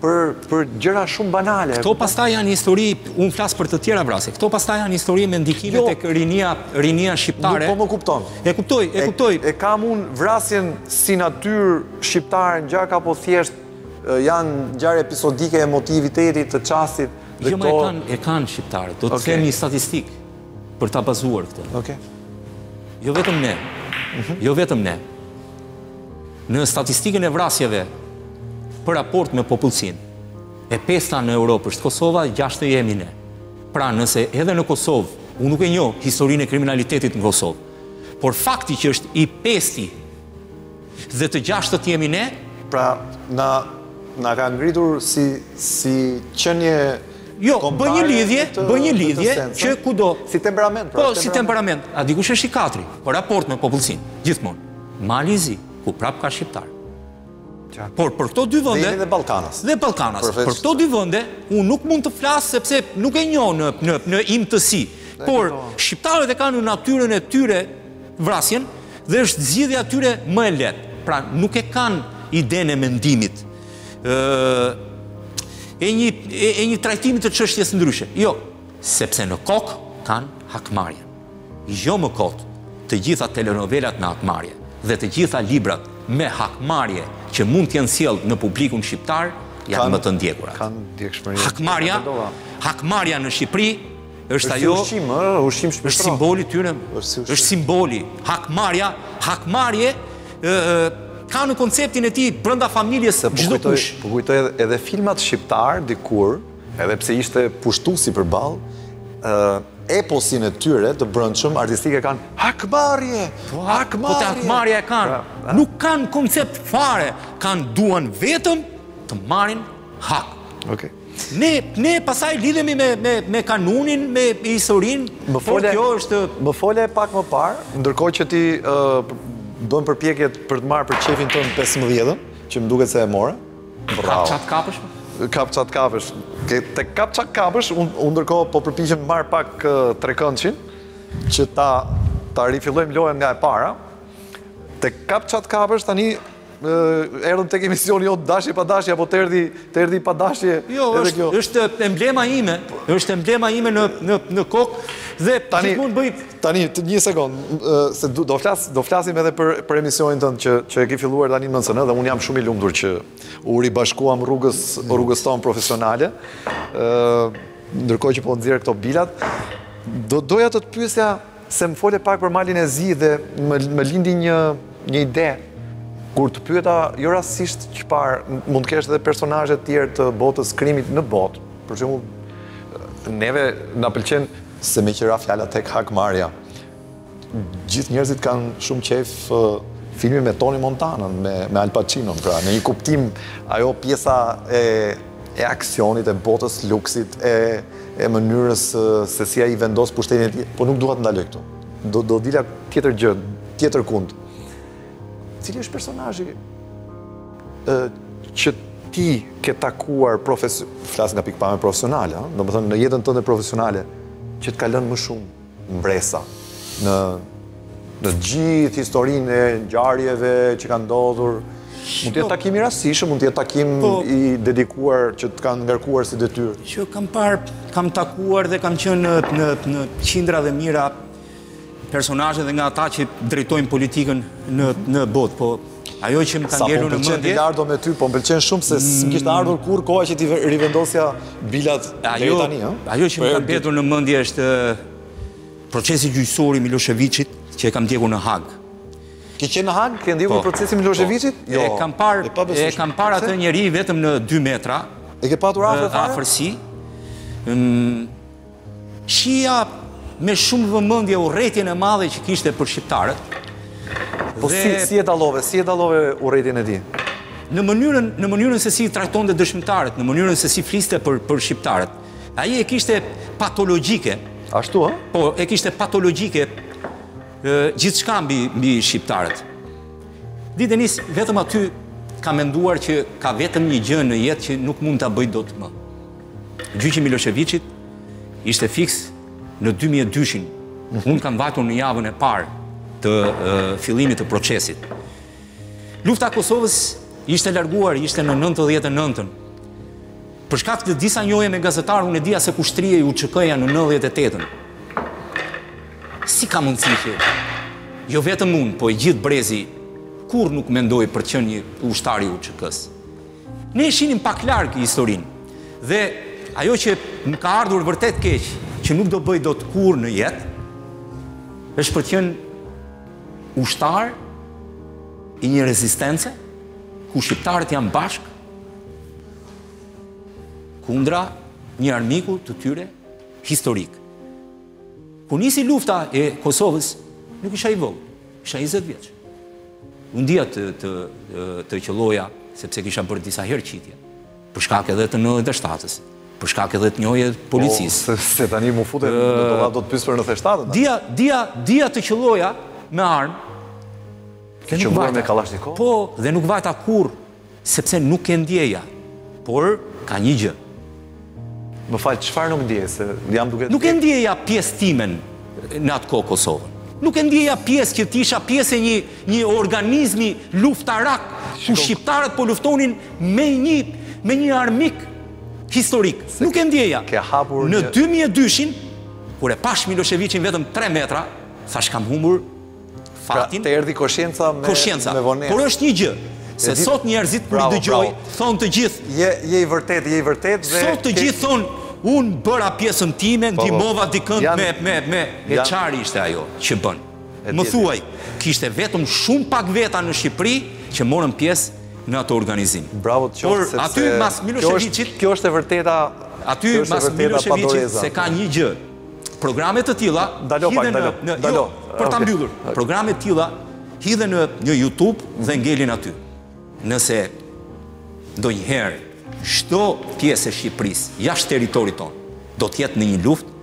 për për gjëra shumë banale. Kto pastaj janë histori, un flas për të tjera vrasje. Kto pastaj janë histori me ndikime jo. tek rinia, rinia shqiptare. Nuk po më kupton. E kuptoj, e kuptoj. E, e kam un vrasjen si natyrë shqiptare në gjak apo thjesht Janë ngjarje episodike e emotivitetit të çastit dhe jo, këto Jo, e kanë e kanë shqiptarët. Do të okay. them një statistikë për ta bazuar këtë. Okej. Okay. Jo vetëm ne. Uh mhm. -huh. Jo vetëm ne. Në statistikën e vrasjeve për raport me popullsinë, e pesta në Europë është Kosova, e gjashta jemi ne. Pra nëse edhe në Kosovë, unë nuk e njoh historinë e kriminalitetit në Kosovë, por fakti që është i pesti Dhe të gjashtët jemi ne? Pra, na, na ka ngritur si, si qenie Jo, bëj një lidhje, bëj një lidhje që kudo. Si temperament, pra. Po, si temperament. A di kush është i katërti, për raport me popullsinë, gjithmonë. Mali i Zi, ku prap ka shqiptarë. Por për këto dy vende dhe Ballkanas. Dhe Ballkanas. Për këto dy vende unë nuk mund të flas sepse nuk e njoh në në në imtësi. Por shqiptarët e kanë në natyrën e tyre vrasjen dhe është zgjidhja e tyre më e lehtë. Pra nuk e kanë idenë e mendimit ë e një e, e një trajtimi të çështjes ndryshe. Jo, sepse në kokë kanë hakmarrjen. Jo më kot, të gjitha telenovelat me hakmarrje dhe të gjitha librat me hakmarrje që mund të jenë sjellë në publikun shqiptar janë më të ndjekurat. Kanë ndjekshmëri. Hakmarrja, hakmarrja në Shqipëri Është ajo ushqim, është simboli i tyre, është simboli, hakmarrja, hakmarrje ka në konceptin e tij brenda familjes çdokush. Po kujtoj edhe filmat shqiptarë dikur, edhe pse ishte pushtuesi përballë, eposin e tyre të brendshëm artistik e kanë hakmarrje, hakmarrje. Po të hakmarrja e kanë, pra, nuk kanë koncept fare, kanë duan vetëm të marrin hak. Okej. Ne, ne pastaj lidhemi me, me, me kanunin, me historinë, më fole, por kjo është... Më fole pak më parë, ndërkohë që ti uh, bën përpjekje për të marrë për qejfin tënd 15-ën që më duket se e more. Bravo. Kap ça të kapësh? Kap ça të kapësh. Te Kap ça të kapësh, unë un ndërkohë po përpiqem të marr pak uh, trekëndëshin, që ta, ta rifillojmë lojën nga e para. Te Kap ça të kapësh, tani Erdhëm tek emisioni jonë, dashje pa dashje apo të erdhi të erdhi pa dashje. Jo, është është emblema ime, është emblema ime në në në kokë dhe tani mund bëj tani të një sekond se do do flas do flasim edhe për për emisionin tënd që që e ke filluar tani në MCN dhe un jam shumë i lumtur që u ribashkuam rrugës rrugës tonë profesionale. Ë ndërkohë që po nxjerr këto bilat do doja të të pyesja Se më fole pak për Malin e Zi dhe më lindi një një ide. Kur të pyeta, jo rastësisht që parë, mund të kesh edhe personazhe të tjerë të botës krimit në botë. Për shembull, neve na pëlqen se me që ra fjala tek hakmarrja, gjithë njerëzit kanë shumë qejf filmin me Toni Montanën, me Al Pacinon, pra në një kuptim ajo pjesa e e aksionit, e botës luksit, e e mënyrës se si ai vendos pushtetin e tij, po nuk dua të ndaloj këtu. Do do dila tjetër gjë, tjetër kund. Cili është personazhi ë që ti ke takuar profes flas nga pikëpamja profesionale, ëh, domethënë në jetën tënde profesionale që të ka lënë më shumë Mbresa. Në në gjithë historinë e ngjarjeve që kanë ndodhur, mund të jetë takim i rastishëm, mund të jetë takim po. i dedikuar që të kanë ngarkuar si detyrë. Që kam parë, kam takuar dhe kam qenë në në në qindra dhe mijëra personazhe dhe nga ata që drejtojnë politikën në në botë, po Ajo që më ka Sa po ngelur në pëlqen mendje, bilardo me ty, po më pëlqen shumë se s'më kishte ardhur kurrë koha që t'i ve- rivendosja bilat deri ajo tani, ë? ajo që Po më ka herë dytë. mbetur në mendje është ë, procesi gjyqësor i Milosheviçit që e kam ndjekur në Hagë. Ke qenë në Hagë, ke ndjekur Po, procesin e Milosheviçit? po. Jo. E kam parë, e pabesueshme. e kam parë atë Pse? njeri vetëm në 2 metra. E ke patur afër ë, fare? afërsi. Ëm, Shihja me shumë vëmendje urrejtjen e madhe që kishte për shqiptarët. Po si si e dallove, si e dallove urrejtjen e tij? Në mënyrën në mënyrën se si i trajtonte dëshmitarët, në mënyrën se si fliste për për shqiptarët. Ai e kishte patologjike. Ashtu ë? Po, e kishte patologjike gjithçka mbi mbi shqiptarët. Di Denis, vetëm aty kam menduar që ka vetëm një gjë në jetë që nuk mund ta bëj dot më. Gjyqi i Milosheviqit ishte fiks në dy mijë e dyshin. Unë kam vajtur në javën e parë të fillimit të procesit. Lufta e Kosovës ishte larguar, ishte në 99-ën. Për shkak të disa njohje me gazetarë, unë e dija se u shtri UÇK-ja në 98-ën. Si ka mundësi që jo vetëm unë, po i gjithë brezi kurrë nuk mendoi për të qenë ushtar i UÇK-së. Ne e shihnim pak larg historinë. Dhe ajo që më ka ardhur vërtet keq, që nuk do bëj dot kurrë në jetë, është për të qenë ushtar i një rezistence ku shqiptarët janë bashkë kundra një armiku të tyre historik. Kur nisi lufta e Kosovës, nuk isha i vogël. Isha njëzet vjeç. Unë dija të, të, të qëlloja, sepse kisha bërë disa herë qitje. Për shkak edhe të 97-ës. Për shkak edhe të njohjeve të policisë. Po, se, se tani m'u fute, dalë, do të pys për 97-ën. Dija, dija, dija të qëlloja me armë. Dhe nuk vajta. Po, dhe nuk vajta kurrë Sepse nuk e ndjeja. Por, ka një gjë. Më fal, çfarë nuk ndjeje? Se jam duke Nuk e ndjeja pjesë timen në atë kohë Kosovën. Nuk e ndjeja pjesë që të isha pjesë e një një organizmi luftarak ku shqiptarët po luftonin me një me një armik historik. Nuk e ndjeja. Ke hapur Në dy mijë e dyshin, kur e pashë Milosheviqin vetëm tre metra, thashë kam humbur Pra, fatin. Pra, të erdhi koshienca me, koshienca. me vonesë. Por është një gjë, se sot njerëzit kur i dëgjoj, thonë të gjithë. Je, je i vërtet, je i vërtet. Dhe sot të gjithë thonë, unë bëra pjesën time, po, po. ndihmova dikënd me, me, me, e çar ishte ajo që bën. Më thuaj, kishte vetëm shumë pak veta në Shqipëri që morën pjesë në atë organizim. Bravo të qoftë, sepse... aty mas Milosheviqit... Kjo është e vërteta... Aty mas Milosheviqit se ka një gjë, Programe të tilla hidhen në jo, për ta mbyllur. Programe të tilla hidhen në një YouTube dhe ngelin aty. Nëse ndonjëherë çdo pjesë e Shqipërisë jashtë territorit tonë do të jetë në një luftë,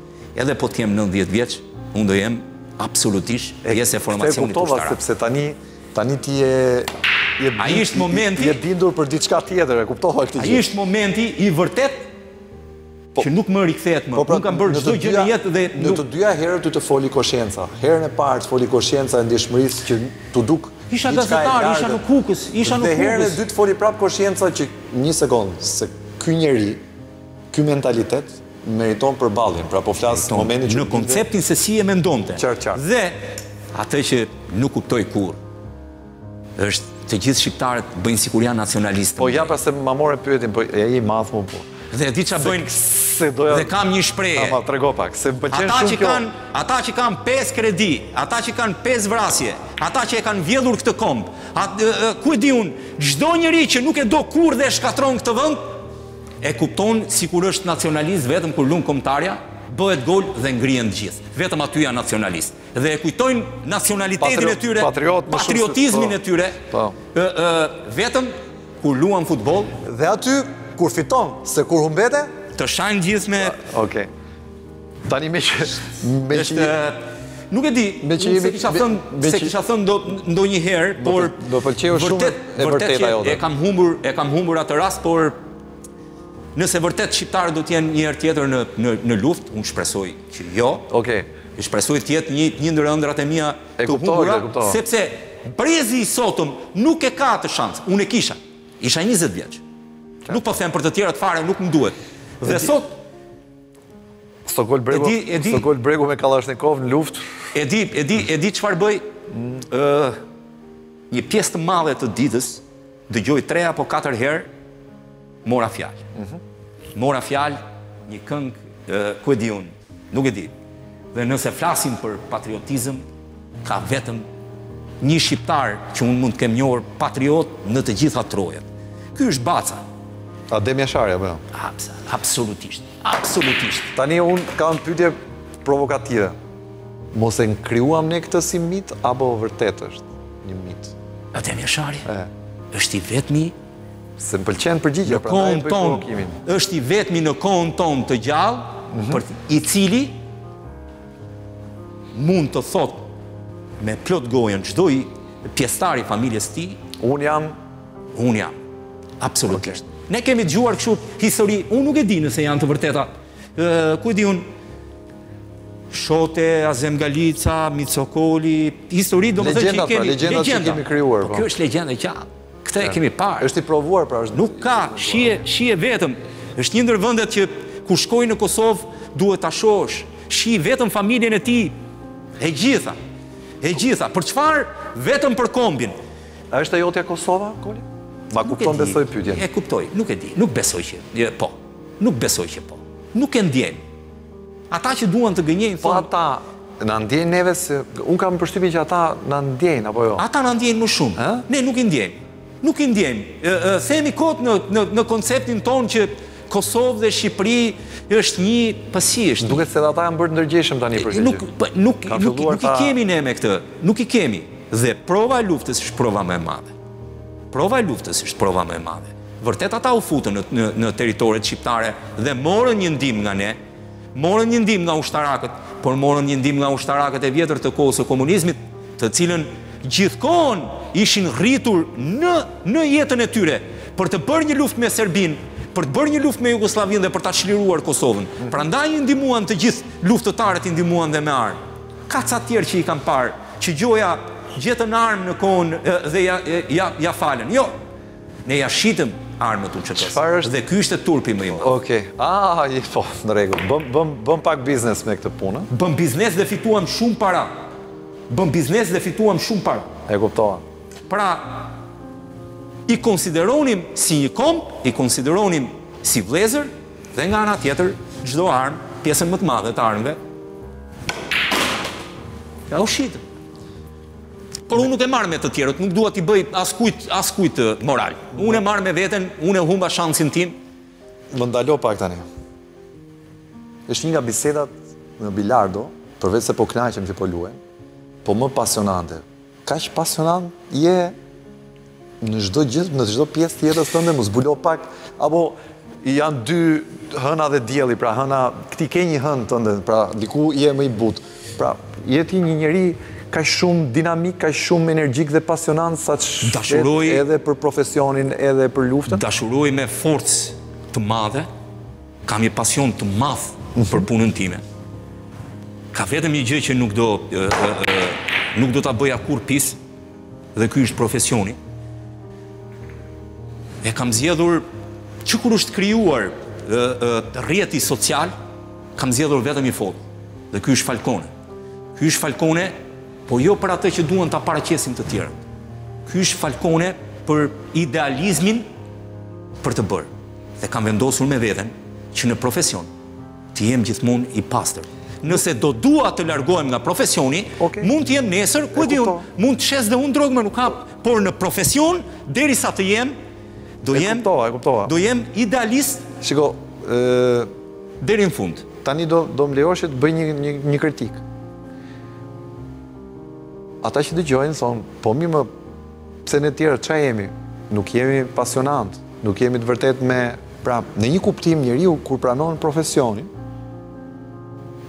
edhe po të jem nëntëdhjetë vjeç, unë do jem absolutisht pjesë e formacionit ushtarak. Këtë e kuptova sepse tani, tani ti je je Ai është momenti je bindur për diçka tjetër, e kuptova këtë gjë. Ai është momenti i vërtetë Po, që nuk më rikthehet më. Po, pra, Unë kam bërë çdo gjë në jetë dhe nuk... Në të dyja herët ty të foli koshienca. Herën e parë të foli koshienca e ndjeshmërisë që t'u duk Isha gazetar, isha në Kukës, isha në Kukës. Dhe herën e dytë foli prap koshienca që një sekond se ky njeri, ky mentalitet meriton përballjen. Pra po flas në momentin që në konceptin se si e mendonte. Qartë, qartë. Dhe atë që nuk kuptoj kurrë. Është të gjithë shqiptarët bëjnë sikur janë nacionalistë. Po ja pra, se ma more pyetin, po je i madh mo, po. Dhe e di ça bëjnë. Se doja. Dhe kam një shprehje. Ama trego pak, se më pëlqen shumë. Ata që kanë, ata që kanë pesë kredi, ata që kanë pesë vrasje, ata që e kanë vjedhur këtë komb. Ku e di un, çdo njeri që nuk e do kurrë dhe e shkatërron këtë vend, e kupton sikur është nacionalist vetëm kur lun kombëtarja, bëhet gol dhe ngrihen të gjithë. Vetëm aty janë nacionalistë. dhe e kujtojnë nacionalitetin e tyre, patriotizmin e tyre, po. vetëm kur luan futboll. Dhe aty, kur fiton, se kur humbete? Të shajnë gjithë me... Okej. Tani meqë... Meqë... Nuk e di, meqë jemi... Se kisha thënë do, ndonjëherë, por... Më pëlqeu shumë, e vërtetë ajo dhe. E kam humbur, e kam humbur atë rast, por... Nëse vërtet shqiptarët do të jenë një herë tjetër në, në, në luftë, unë shpresoj që jo. Okej. Shpresoj të jetë një një ndër ëndrrat e mia të humbura, sepse brezi i sotëm nuk e ka atë shans. Unë e kisha. Isha njëzet vjeç. Nuk po them për të tjerët fare, nuk më duhet. Dhe sot Sokol Bregu, Sokol Bregu me Kallashnikov në luftë. E di, e di, e di çfarë bëj? Ëh, një pjesë të madhe të ditës Dëgjoj tre apo katër herë mora fjalë. Mhm. Mora fjalë një këngë ku e di unë, nuk e di. Dhe nëse flasim për patriotizëm, ka vetëm një shqiptar që unë mund të kem njohur patriot në të gjitha trojet. Ky është Baca. Adem Jashari apo jo? Absolutisht. Absolutisht. Tani unë kam pyetje provokative. Mos e krijuam ne këtë si mit apo vërtet është një mit? Adem Jashari është i vetmi se më pëlqen përgjigja në kohën tonë. Është i vetmi në kohën tonë të gjallë, mhm. Pra i cili mund të thotë me plot gojën çdo pjesëtar i familjes së tij, un jam, un jam. Absolutisht. Ne kemi dëgjuar kështu histori, unë nuk e di nëse janë të vërteta, Ku e di unë, Shote, Azem Galica, Mic Sokoli, histori domethënë që i kemi legjenda. Legjenda që kemi krijuar. Po, po. kjo është legjenda që këtë e kemi parë. është i provuar pra është... Nuk ka, shihe, shihe vetëm. është një ndër vendet që kur shkoj në Kosovë, duhet ta shohësh. Shihe vetëm familjen e tij, e gjitha. E gjitha. Për çfarë, vetëm për kombin. A është e jotja Kosova, Koli? Ma kupton besoj pyetjen. E kuptoj, nuk e di, nuk besoj që, po. Nuk besoj që po. Nuk e ndjejnë. Ata që duan të gënjejnë thonë. Po ata na ndjejnë neve se un kam përshtypjen që ata na ndjejnë apo jo? Ata na ndjejnë më shumë. Ë? Ne nuk i ndjejmë. Nuk i ndjejmë. Ë themi kot në në në konceptin tonë që Kosovë dhe Shqipëri është një, pasi s'është. Duket se ata janë bërë të ndërgjegjshëm tani për këtë. Nuk po, nuk nuk i kemi ne me këtë. Nuk i kemi. Dhe prova e luftës është prova më e madhe. Prova e luftës është prova më e madhe. Vërtet ata u futën në në territoret shqiptare dhe morën një ndihmë nga ne, morën një ndihmë nga ushtarakët, por morën një ndihmë nga ushtarakët e vjetër të kohës së komunizmit, të cilën gjithë kohën ishin rritur në në jetën e tyre për të bërë një luftë me Serbinë, për të bërë një luftë me Jugosllavinë dhe për ta çliruar Kosovën. Prandaj i ndihmuan të gjithë luftëtarët i ndihmuan dhe me armë. Ka ca të tjerë që i kam parë, që gjoja gjetën armë në kohën dhe ia ia ia falën. Jo. Ne ia shitëm armët UÇK-së. Çfarë është? Dhe ky ishte turpi më i madh. Okej. Ah, je po, në rregull. Bëmë bëmë bëmë pak biznes me këtë punë, ë? Bëmë biznes dhe fituam shumë para. Bëmë biznes dhe fituam shumë para. E kuptova. Pra, i konsideronim si një komb, i konsideronim si vëllezër, Dhe nga ana tjetër, çdo armë, pjesën më të madhe të armëve, ia u shitëm. Por unë nuk e marr me të tjerët, nuk dua t'i bëj askujt, askujt moral. Unë e marr me veten, unë e humba shansin tim. Më ndalo pak tani. Është një nga bisedat në bilardo, përveç se po kënaqem që po luajmë, po më pasionante. Kaq pasionant je në çdo gjë, në çdo pjesë të jetës tënde, më zbulo pak apo janë dy hëna dhe dielli, pra hëna, ti ke një hënë tënde, pra diku je më i butë. Pra, je ti një njeri kaq shumë dinamik, kaq shumë energjik dhe pasionant saqë edhe për profesionin, edhe për luftën. Dashuroj me forcë të madhe, Kam një pasion të madh për punën time. Ka vetëm një gjë që nuk do nuk do ta bëja kurrë pis dhe ky është profesioni. E kam zgjedhur që kur është krijuar rrjeti social, kam zgjedhur vetëm një foto. Dhe ky është Falcone. Ky është Falcone, po jo për atë që duan ta paraqesin të tjerët. Ky është Falcone për idealizmin për të bërë. Dhe kam vendosur me veten që në profesion të jem gjithmonë i pastër. Nëse do dua të largohem nga profesioni, mund të jem nesër, ku e di unë, mund të shes dhe unë drogë, më nuk hap, por në profesion derisa të jem, do jem. E kuptova, e kuptova. Do jem idealist. Shiko, ë deri në fund. Tani do do më lejosh të bëj një një një kritikë. Ata që dëgjojnë thonë, po mi më Pse ne tjerat ça jemi? Nuk jemi pasionant, nuk jemi të vërtetë me... Pra, në një kuptim njeriu kur pranon profesionin,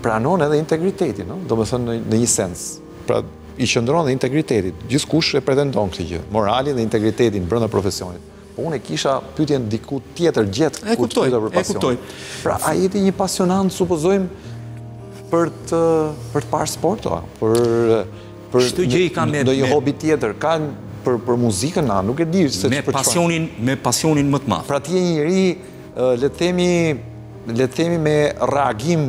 pranon edhe integritetin, no? Domethënë në, në një sens. Pra, i qëndron dhe integritetit. Gjithkush e pretendon këtë gjë, moralin dhe integritetin brenda profesionit. Po unë e kisha pyetjen diku tjetër gjetkë kur të pyeta për pasionin. Pra a je ti një pasionant supozojmë për të për të parë sport a për për ndonjë hobi tjetër ka për për muzikën na nuk e di se çfarë. Me pasionin me pasionin më të madh. Pra ti je një njeri le të themi le të themi me reagim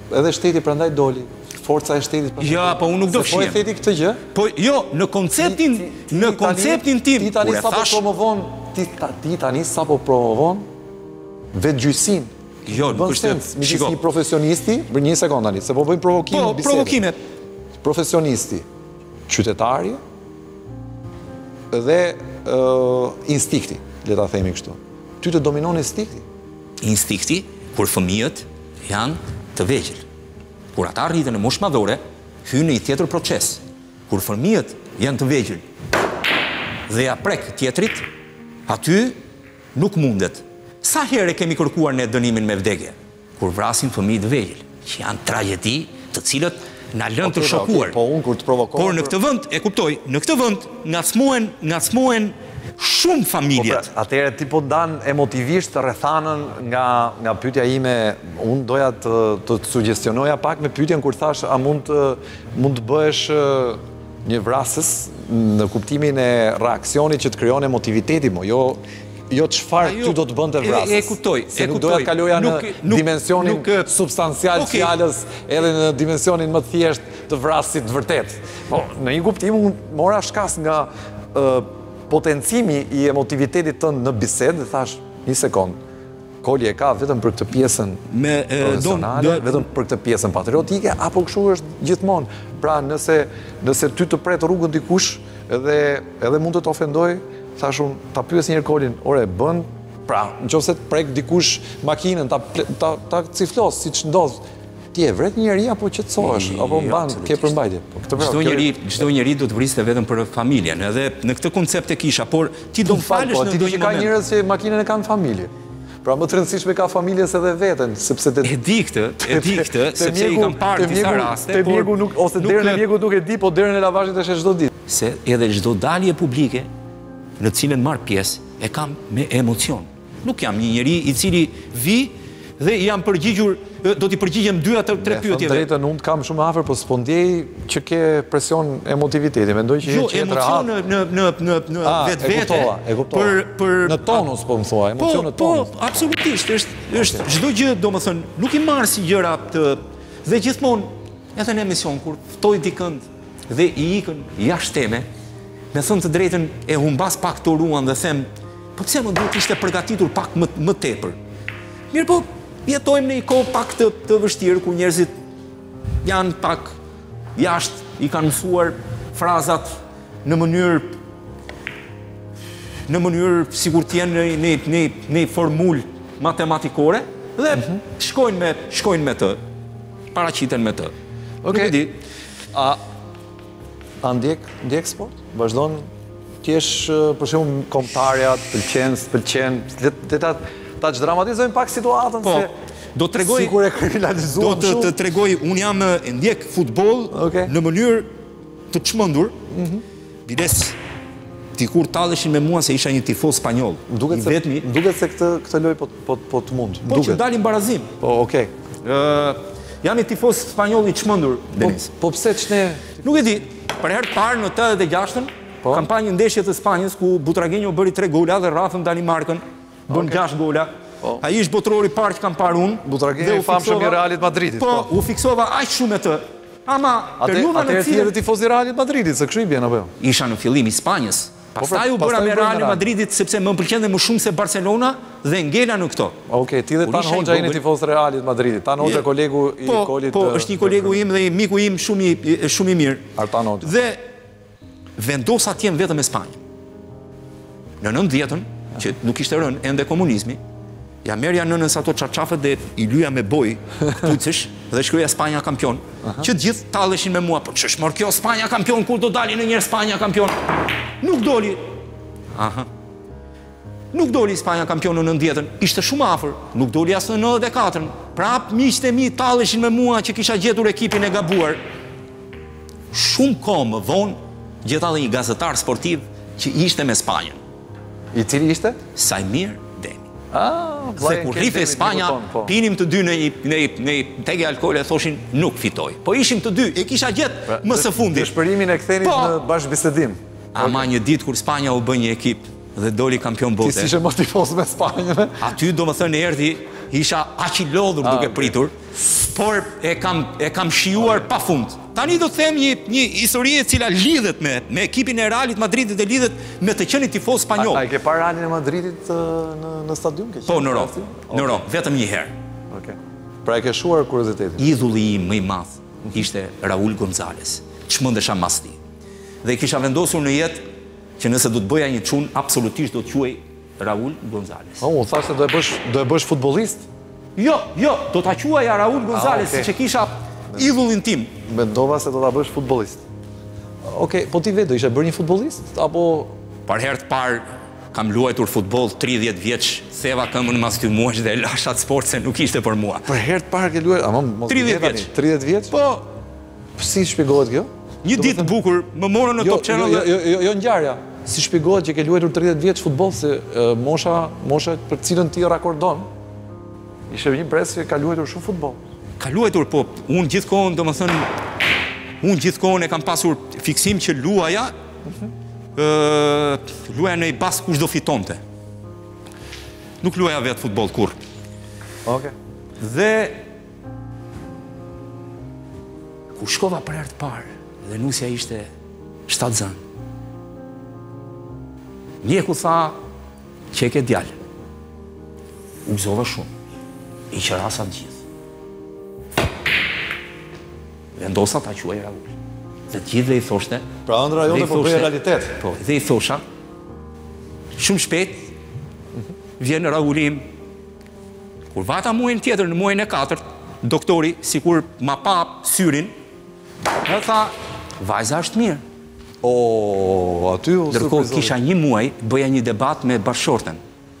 Edhe shteti prandaj doli. Forca e shtetit prandaj. Jo, po unë nuk do fshihem. Po e the ti këtë gjë? Po jo, në konceptin, në konceptin tim. Ti tani sapo promovon, ti ti tani sapo promovon vetëgjyqësinë. Jo, nuk është. Shiko, një profesionisti, për një sekond tani, se po bëjmë provokime. Po, provokime. Profesionisti, qytetari dhe ë instinkti, le ta themi kështu. Ty të dominon instinkti. Instinkti kur fëmijët janë të vegjël. Kur ata rriten në moshë madhore, hyn në një tjetër proces. Kur fëmijët janë të vegjël dhe ia prek tjetrit, aty nuk mundet. Sa herë e kemi kërkuar ne dënimin me vdekje? Kur vrasin fëmijë të vegjël. Që janë tragjedi të cilat na lënë të shokuar. Po unë kur të provokova. Por në këtë vend, e kuptoj, në këtë vend ngacmohen, ngacmohen shumë familjet. Po pra, atëherë ti po ndan emotivisht rrethanën nga nga pyetja ime, unë doja të të sugjestionoja pak me pyetjen kur thashë a mund të mund të bëhesh një vrasës në kuptimin e reaksionit që të krijon emotiviteti, mo jo Jo çfarë ty do të bënte vrasës. E kuptoj, e kuptoj. Nuk doja të kaloja në dimensionin substancial të fjalës, edhe në dimensionin më të thjeshtë të vrasësit të vërtetë. Po, në një kuptim unë mora shkas nga potencimi i emotivitetit tënd në bisedë dhe thashë, një sekond, Koli e ka vetëm për këtë pjesën profesionale, vetëm për këtë pjesën patriotike, apo kështu është gjithmonë. Pra, nëse ty të pret rrugën dikush, Edhe, edhe mund të të ofendojë, thashë unë, ta pyes njëherë Kolin, ore, bën Pra, në qoftë se të prek dikush makinën, ta ta ta ciflos siç ndodh, ti e vret një njeri apo qetësohesh, apo mban jo, ke përmbajtje. Po këtë pra, çdo njeri, çdo njeri do të vriste vetëm për familjen, edhe në këtë koncept e kisha, por ti do më falësh në ndonjë moment. Ti ka njerëz që makinën e kanë familje. Pra më të rëndësishme se familjen edhe veten, sepse te E di këtë, e di këtë, sepse i kam parë disa raste, por te mjeku nuk ose derën e mjekut nuk e di, po derën e lavazhit e sheh çdo ditë. Se edhe çdo dalje publike në të cilën marr pjesë e kam me emocion. Nuk jam një njeri i cili vij dhe i jam përgjigjur Do t'i përgjigjem dy a tre pyetjeve. Me thënë të drejtën, unë të kam shumë afër, po s'po ndjej që ke presion emotiviteti. Mendoj që je i qetë, rehat. Jo, emocion në vetvete. E kuptova, e kuptova. Në tonus, po më thua, emocion në tonus. Po, po, absolutisht. Është çdo gjë, domethënë, nuk i marr si gjëra të... Dhe gjithmonë, edhe në emision, kur ftoj dikënd, dhe i ikën jashtë teme, me thënë të drejtën e humbas pak toruan dhe them, po pse më duhet, t'ishte përgatitur pak më, më tepër. Mirëpo, jetojmë në një kohë pak të, të vështirë, ku njerëzit janë pak jashtë, i kanë mësuar frazat në mënyrë në mënyrë sikur të jenë në në në një formulë matematikore dhe mm -hmm. shkojnë me shkojnë me të paraqiten me të. Okej. Okay. A a ndjek ndjek sport? Vazhdon të jesh për shembull kombëtarja, të pëlqen, të pëlqen, le të ta ta çdramatizojmë pak situatën po, se do të tregoj sikur e kriminalizuam shumë. Do të të tregoj, un jam e ndjek futboll okay. në mënyrë të çmendur. Mm -hmm. Biles, dikur talleshin me mua se isha një tifoz spanjoll, i vetmi. Më duket se këtë, këtë lojë po, po, po të mund. Po që dalim barazim. Po, okay. Ë, jam një tifoz spanjoll i çmendur, Denis. Po, po pse ç'ne? Nuk e di. Për herë të parë në 86-ën, po. kam parë një ndeshje të Spanjës ku Butragueño bëri tre gola dhe rrafën Danimarkën. Bën gjashtë gola. Po. Ai ish botërori i parë që kam parë unë. Butragueño i famshëm i Realit Madridit. Po, po, u fiksova aq shumë me të. Ama periudha në cilën Ti je tifoz i Realit Madridit, se kështu i bie apo jo? Isha në fillim i Spanjës. Po, pra, pastaj u bëra me Realin Madridit sepse më pëlqente më shumë se Barcelona dhe ngela në këto. Okej, ti dhe Tan Hoxha jeni tifozë të Realit Madridit. Tan Hoxha kolegu i Kolit. Po, po, është një kolegu im dhe miku im shumë i shumë i mirë. Artan Hoxha. Dhe Vendosa të jem vetëm me Spanjën. Në nëntëdhjetën, që nuk ishte rënë ende komunizmi, ia merrja nënës ato çarçafet dhe i lyja me bojë këpucësh dhe shkruaja Spanja kampion, që të gjithë talleshin me mua, po ç'është mor kjo Spanja kampion, kur do dali ndonjëherë Spanja kampion? Nuk doli. Aha. Nuk doli Spanja kampion në nëntëdhjetën, ishte shumë afër, nuk doli as në nëntëdhjetë e katër. Prapë miqtë e mi talleshin me mua që kisha gjetur ekipin e gabuar. Shumë kohë më vonë gjeta dhe një gazetar sportiv që ishte me Spanjën. I cili ishte? Saimir Demi. Ah, vllai. Dhe kur rrihej Spanja, po. pinim të dy në një në një në një teke alkool e thoshim nuk fitoi. Po ishim të dy, e kisha gjetë pra, më së fundi. Dëshpërimin e kthenit po. në bashkëbisedim. Ama një ditë kur Spanja u bë një ekip, Dhe doli kampion bote. Ti ishe shumë tifoz me Spanjën, e? Aty, domethënë, erdhi, isha aq i lodhur duke ah, pritur, por e kam e kam shijuar pafund. Tani do të them një një histori e cila lidhet me me ekipin e Realit Madridit dhe lidhet me të qenë tifoz spanjoll. A, a e ke parë Realin e Madridit në në stadium ke? Po, në Romë. Okay. Në Romë, vetëm një herë. Okej. Okay. Pra e ke shuar kuriozitetin. Idhulli im më i madh ishte Raul Gonzalez. Çmendesha mas tij. Dhe kisha vendosur në jetë Që nëse do të bëja një çun absolutisht do të quhej Raul Gonzales. Unë thashë se do e bësh do e bësh futbollist? Jo, jo, do ta quaja Raul Gonzales siç e kisha idhullin tim. Mendova se do ta bësh futbollist. Okej, po ti vetë do ishe bërë një futbollist apo? Për herë të parë kam luajtur futboll tridhjetë vjeç, theva këmbën mas dy muajsh dhe e lasha atë sport se nuk ishte për mua. Për herë të parë ke luajtur, ama mos gënje tani, tridhjetë vjeç? Po. Si shpjegohet kjo? Një ditë të bukur, më morën në jo, Top Channel. Jo, jo, jo, jo ngjarja. Si shpjegohet që ke luajtur 30 vjeç futboll se mosha, mosha për cilën ti rakordon. Ishte një brez që ka luajtur shumë futboll. Ka luajtur po, unë gjithë kohën, domethënë unë gjithë kohën e kam pasur fiksim që luaja ë luaja një bast kush do fitonte. Nuk luaja vetë futboll kurrë. Okej. Dhe Kur shkova për herë të parë dhe nusja ishte shtatzënë. Mjeku tha që e ke djalë. U gëzova shumë. I qerasa të gjithë. Vendosa ta quaj Raul. Dhe të gjithë dhe i thoshte... Pra ëndrra jote po bëhej realitet. Po, dhe i thosha, shumë shpejt, vjen Rauli im, Kur vajta muajin tjetër, në muajin e katërt, doktori, sikur ma pa syrin, më tha, vajza është mirë. O, aty o Ndërkohë, kisha një muaj, bëja një debat me bashkëshorten.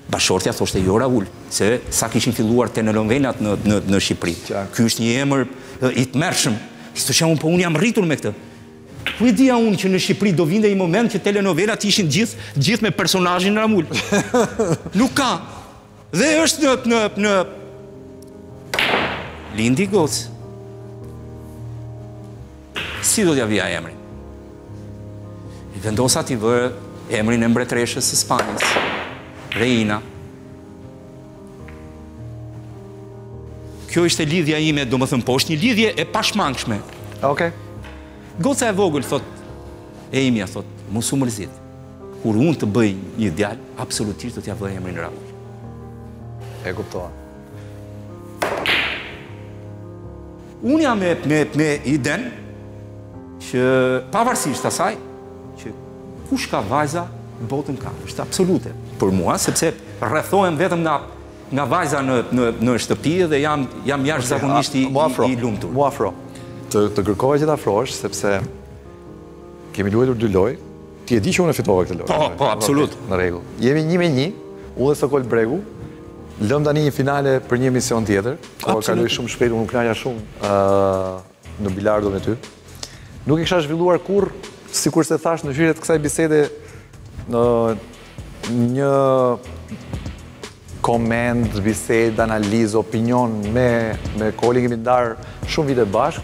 Bashkëshortja thoshte jo Raul, se sa kishin filluar telenovelat në, në, në Shqipëri. Ky është një emër i tmerrshëm. I thosha unë po unë jam rritur me këtë. Ku e dija unë që në Shqipëri do vinte një moment që telenovelat ishin të gjitha me personazhin Raul. Nuk ka. Dhe është në në në lindi gocë. Si do t'ia vija emrin? Vendosa t'i vë emrin e mbretëreshës së Spanjës. Reina. Kjo ishte lidhja ime, domethënë, po është një lidhje e pashmangshme. Oke. Okay. Goca e vogël, thotë, e imja, thotë, mos u mërzit. Kur unë të bëj një djalë, absolutisht do t'ja vë emrin Raul. E kuptova. Unë jam me, me, me iden që pavarësisht asaj që kush ka vajza botën ka, është absolute për mua, sepse rrethohem vetëm nga nga vajza në në në shtëpi dhe jam jam jashtëzakonisht i i lumtur. M'u afro. Të të kërkoja që të afrohesh sepse Kemi luajtur dy lojë. Ti e di që unë e fitova këtë lojë. Po, po, absolut. Në rregull. Jemi 1-1. Unë dhe Sokol Bregu lëm tani një finale për një emision tjetër. Koha kaloi shumë shpejt, u kënaqa shumë në bilardo me ty. Nuk e kisha zhvilluar kurrë, sikurse thashë në hyrje të kësaj bisede një koment, bisedë, analizë, opinion me me Kolin kemi ndarë shumë vite bashkë.